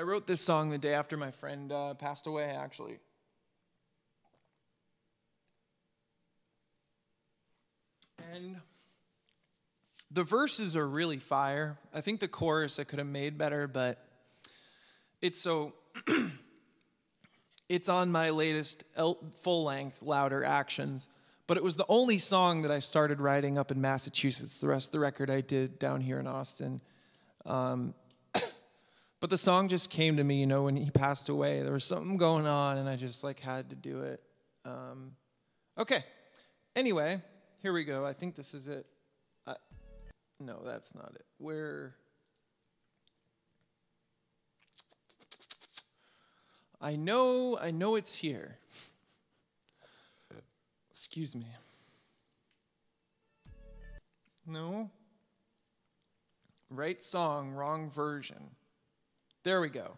I wrote this song the day after my friend uh, passed away, actually. And the verses are really fire. I think the chorus I could have made better, but it's so. it's on my latest full length, Louder Actions. But it was the only song that I started writing up in Massachusetts. The rest of the record I did down here in Austin. Um, but the song just came to me, you know, when he passed away. There was something going on, and I just like had to do it. Um, okay. Anyway, here we go. I think this is it. Uh, no, that's not it. Where? I know, I know it's here. Excuse me. No. Right song, wrong version. There we go.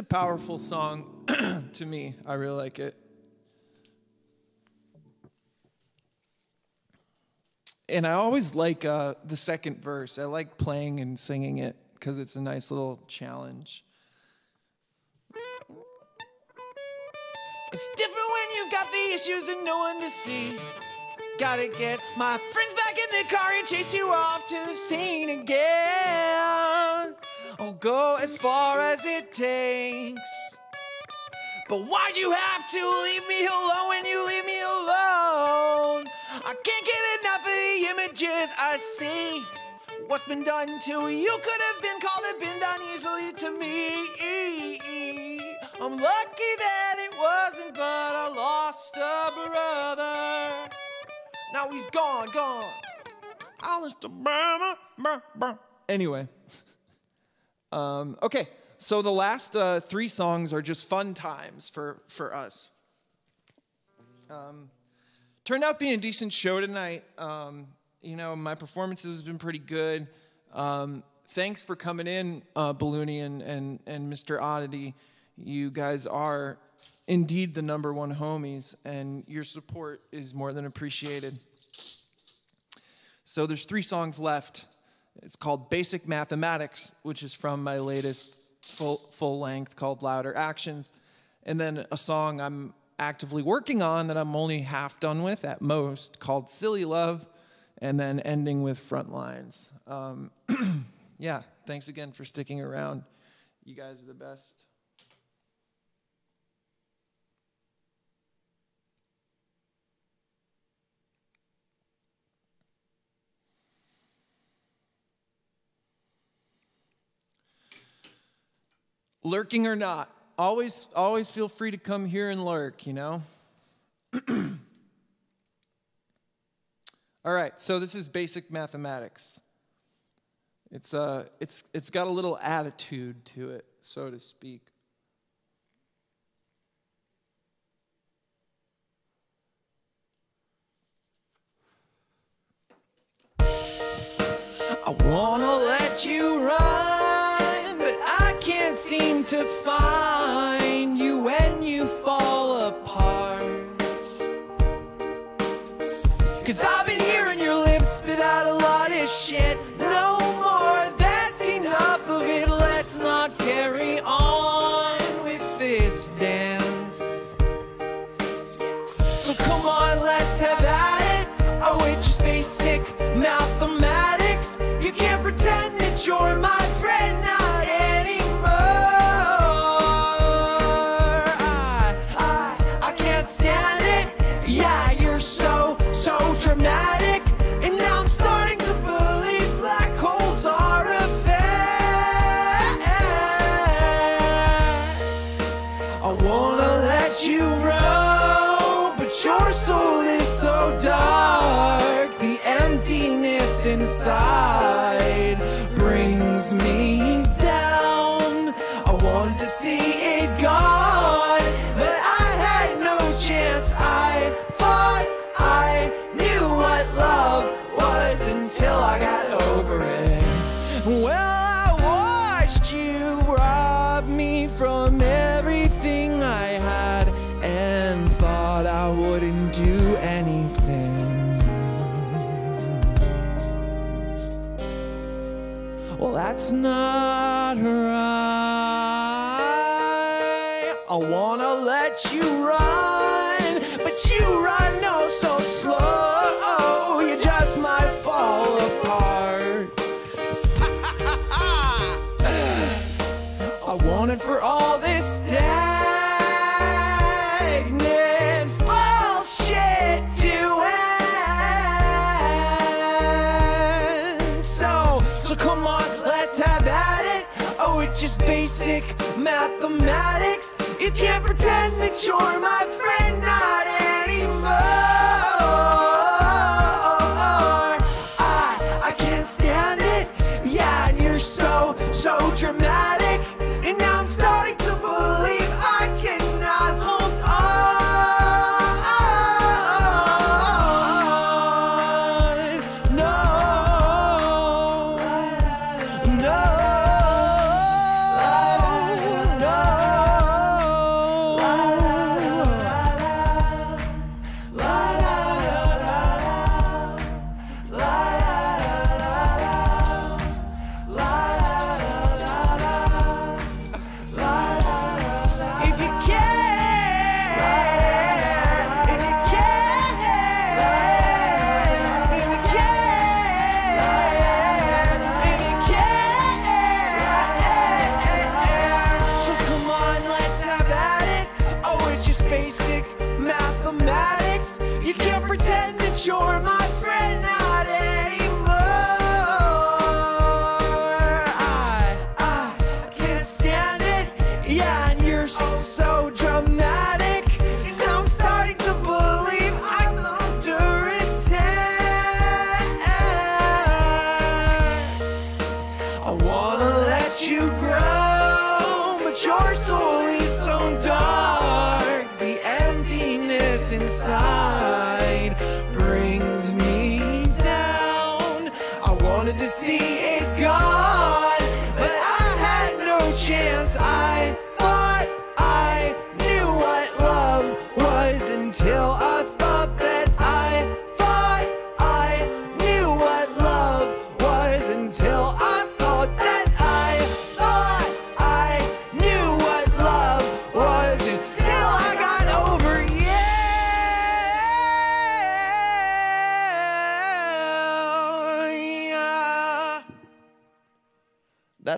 A powerful song to me. I really like it. and I always like uh, the second verse. I like playing and singing it because it's a nice little challenge. It's different when you've got the issues and no one to see. Gotta get my friends back in the car and chase you off to the scene again. I'll go as far as it takes. But why'd you have to leave me alone when you leave me alone? I can't get enough of the images I see. What's been done to you could have been called have been done easily to me. I'm lucky that it wasn't, but I lost a brother. Now he's gone, gone. I lost a brother. Anyway. Um, okay, so the last uh, three songs are just fun times for, for us. Um, turned out being a decent show tonight. Um, you know, my performances have been pretty good. Um, thanks for coming in, uh, Balloony and, and, and Mr. Oddity. You guys are indeed the number one homies, and your support is more than appreciated. So there's three songs left. It's called Basic Mathematics, which is from my latest full, full length called Louder Actions. And then a song I'm actively working on that I'm only half done with at most called Silly Love, and then ending with Front Lines. Um, yeah, thanks again for sticking around. You guys are the best. Lurking or not always always feel free to come here and lurk you know? All right so this is basic mathematics. It's uh it's it's got a little attitude to it so to speak. I wanna let you run, seem to find you when you fall apart. Cause I've been hearing your lips spit out a lot of shit. No more, that's enough of it. Let's not carry on with this dance. So come on, let's have at it. Oh, it's just basic mathematics. You can't pretend that you're my friend, inside brings me down. I wanted to see it gone, but I had no chance. I thought I knew what love was until I got over it. Well, that's not right. I wanna let you run, mathematics. You can't pretend that you're my friend, not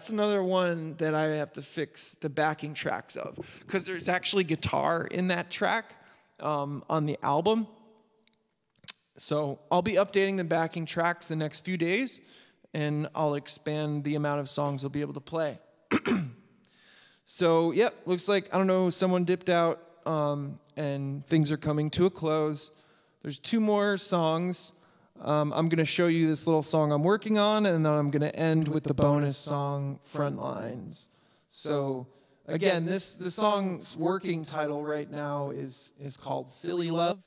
That's another one that I have to fix the backing tracks of because there's actually guitar in that track um, on the album. So I'll be updating the backing tracks the next few days and I'll expand the amount of songs I'll be able to play. so, yep, looks like, I don't know, someone dipped out um, and things are coming to a close. There's two more songs. Um, I'm going to show you this little song I'm working on, and then I'm going to end with the bonus song, Frontlines. So, again, this the song's working title right now is is called Silly Love.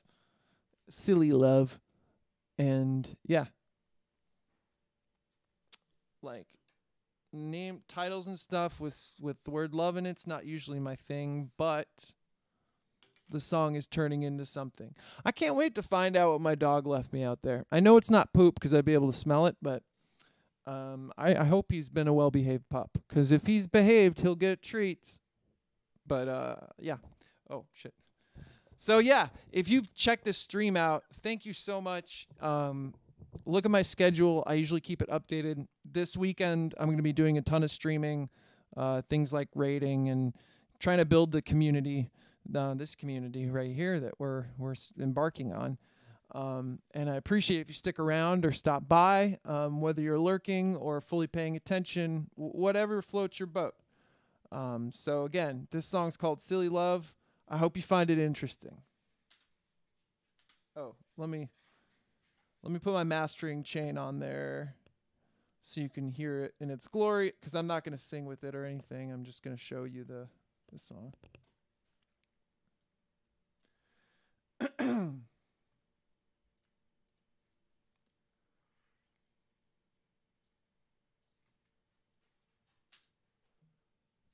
Silly Love. And yeah. Like name titles and stuff with with the word love in it's not usually my thing, but the song is turning into something. I can't wait to find out what my dog left me out there. I know it's not poop because I'd be able to smell it, but um, I, I hope he's been a well behaved pup because if he's behaved, he'll get treats. But uh, yeah. Oh, shit. So yeah, if you've checked this stream out, thank you so much. Um, look at my schedule. I usually keep it updated. This weekend, I'm going to be doing a ton of streaming, uh, things like raiding and trying to build the community, uh, this community right here that we're we're embarking on. Um, and I appreciate if you stick around or stop by, um, whether you're lurking or fully paying attention, whatever floats your boat. Um, so again, this song's called "Silly Love." I hope you find it interesting. Oh, let me let me put my mastering chain on there so you can hear it in its glory. Because I'm not going to sing with it or anything. I'm just going to show you the, the song.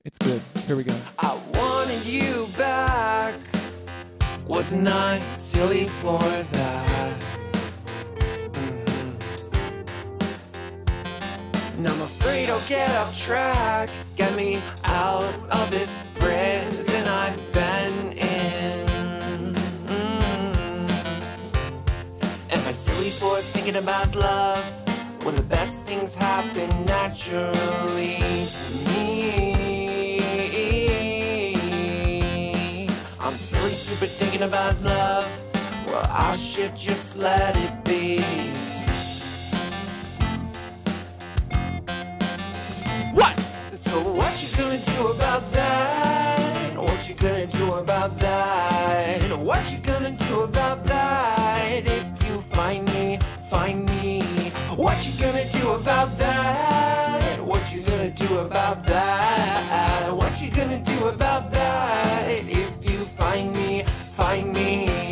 it's good. Here we go. I wanted you back. Wasn't I silly for that? Mhm. And I'm afraid I'll get off track. Get me out of this prison I've been thinking about love when the best things happen naturally to me? I'm silly, stupid thinking about love. Well, I should just let it be. What? So what you gonna do about that? What you gonna do about that? What you gonna do about that? If you find me, find me. What you gonna do about that? What you gonna do about that? What you gonna do about that? If you find me, find me.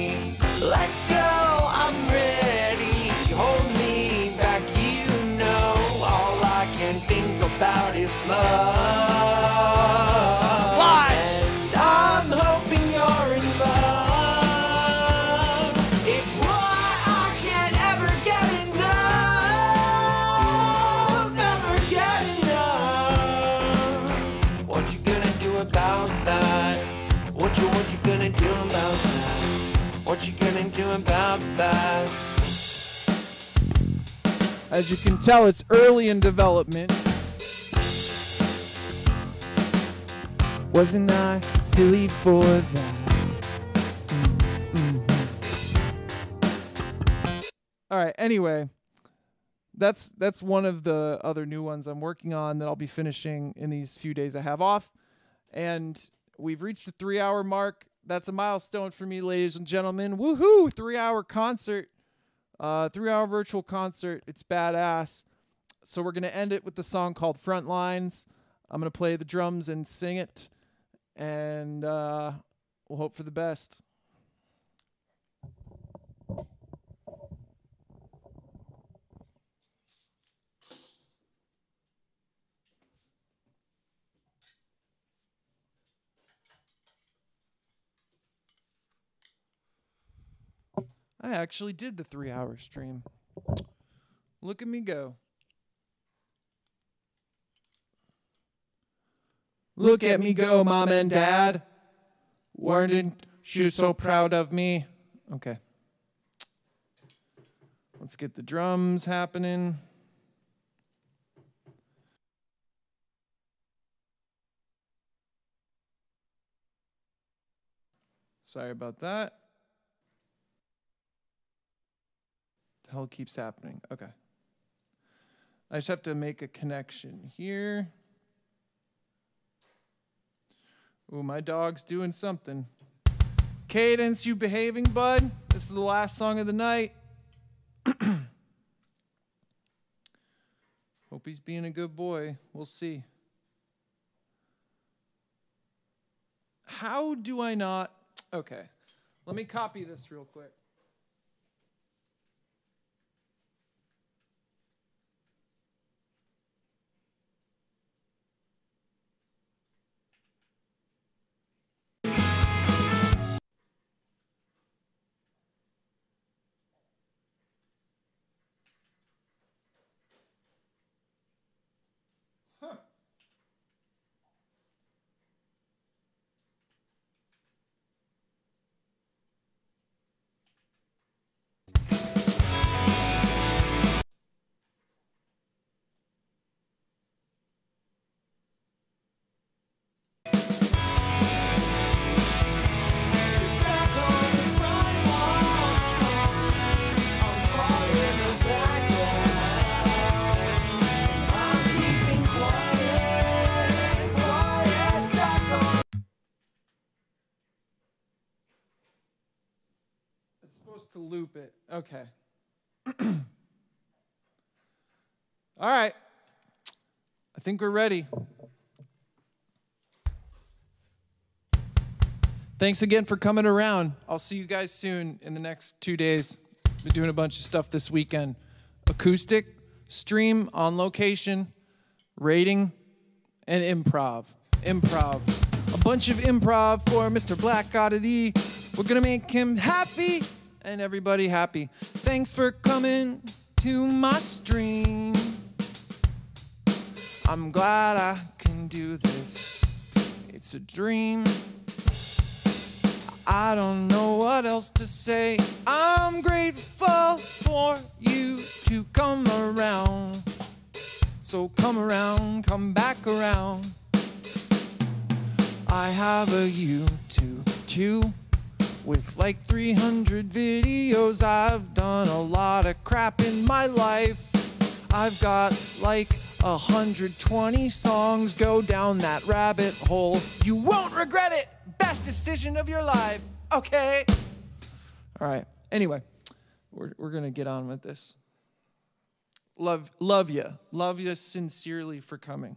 As you can tell, it's early in development. Wasn't I silly for that? Mm, mhm. All right. Anyway, that's that's one of the other new ones I'm working on that I'll be finishing in these few days I have off, and we've reached the three hour mark. That's a milestone for me, ladies and gentlemen. Woohoo! Three hour concert, uh, three hour virtual concert. It's badass. So we're gonna end it with the song called Front Lines. I'm gonna play the drums and sing it, and uh, we'll hope for the best. I actually did the three hour stream. Look at me go. Look at me go, mom and dad. Weren't you so proud of me? Okay. Let's get the drums happening. Sorry about that. Hell keeps happening? Okay. I just have to make a connection here. Ooh, my dog's doing something. Cadence, you behaving, bud? This is the last song of the night. Hope he's being a good boy. We'll see. How do I not? Okay. Let me copy this real quick. Loop it. Okay. All right. I think we're ready. Thanks again for coming around. I'll see you guys soon in the next two days. Been doing a bunch of stuff this weekend. Acoustic, stream on location, raiding, and improv. Improv. A bunch of improv for Mr. Black Oddity. We're gonna make him happy and everybody happy. Thanks for coming to my stream. I'm glad I can do this. It's a dream. I don't know what else to say. I'm grateful for you to come around. So come around, come back around. I have a YouTube too with like 300 videos. I've done a lot of crap in my life. I've got like 120 songs. Go down that rabbit hole. You won't regret it. Best decision of your life. Okay. All right. Anyway, we're, we're going to get on with this. Love, love you. Love you sincerely for coming.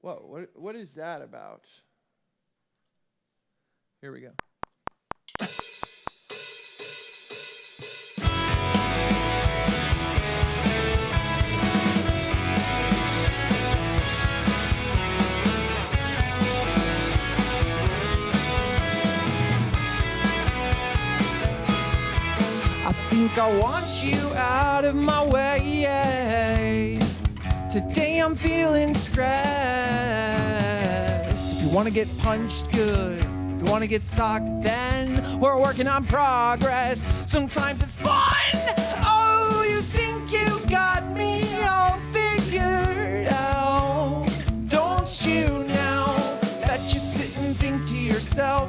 What, what, what is that about? Here we go. I think I want you out of my way. Today I'm feeling stressed. If you want to get punched, good. You want to get stuck, then we're working on progress. Sometimes it's fun. Oh, you think you got me all figured out? Don't you now? Bet you sit and think to yourself,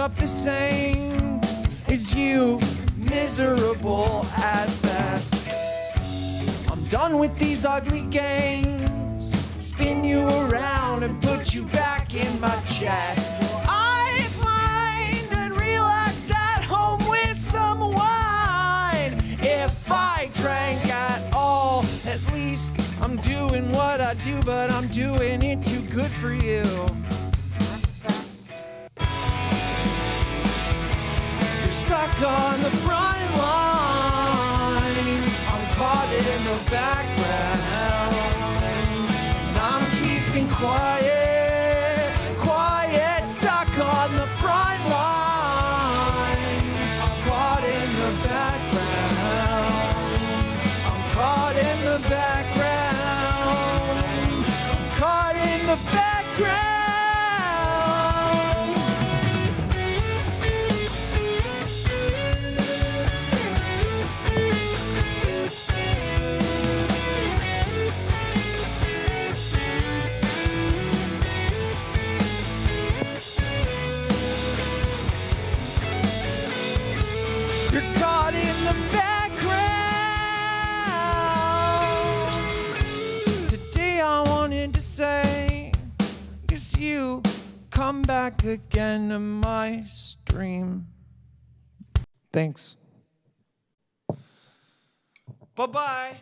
up the same as you, miserable at best. I'm done with these ugly games. Spin you around and put you back in my chest. I find and relax at home with some wine. If I drank at all, at least I'm doing what I do, but I'm doing it too good for you. You're on the front lines. I'm caught in the background. And I'm keeping quiet, back again to my stream. Thanks. Bye bye.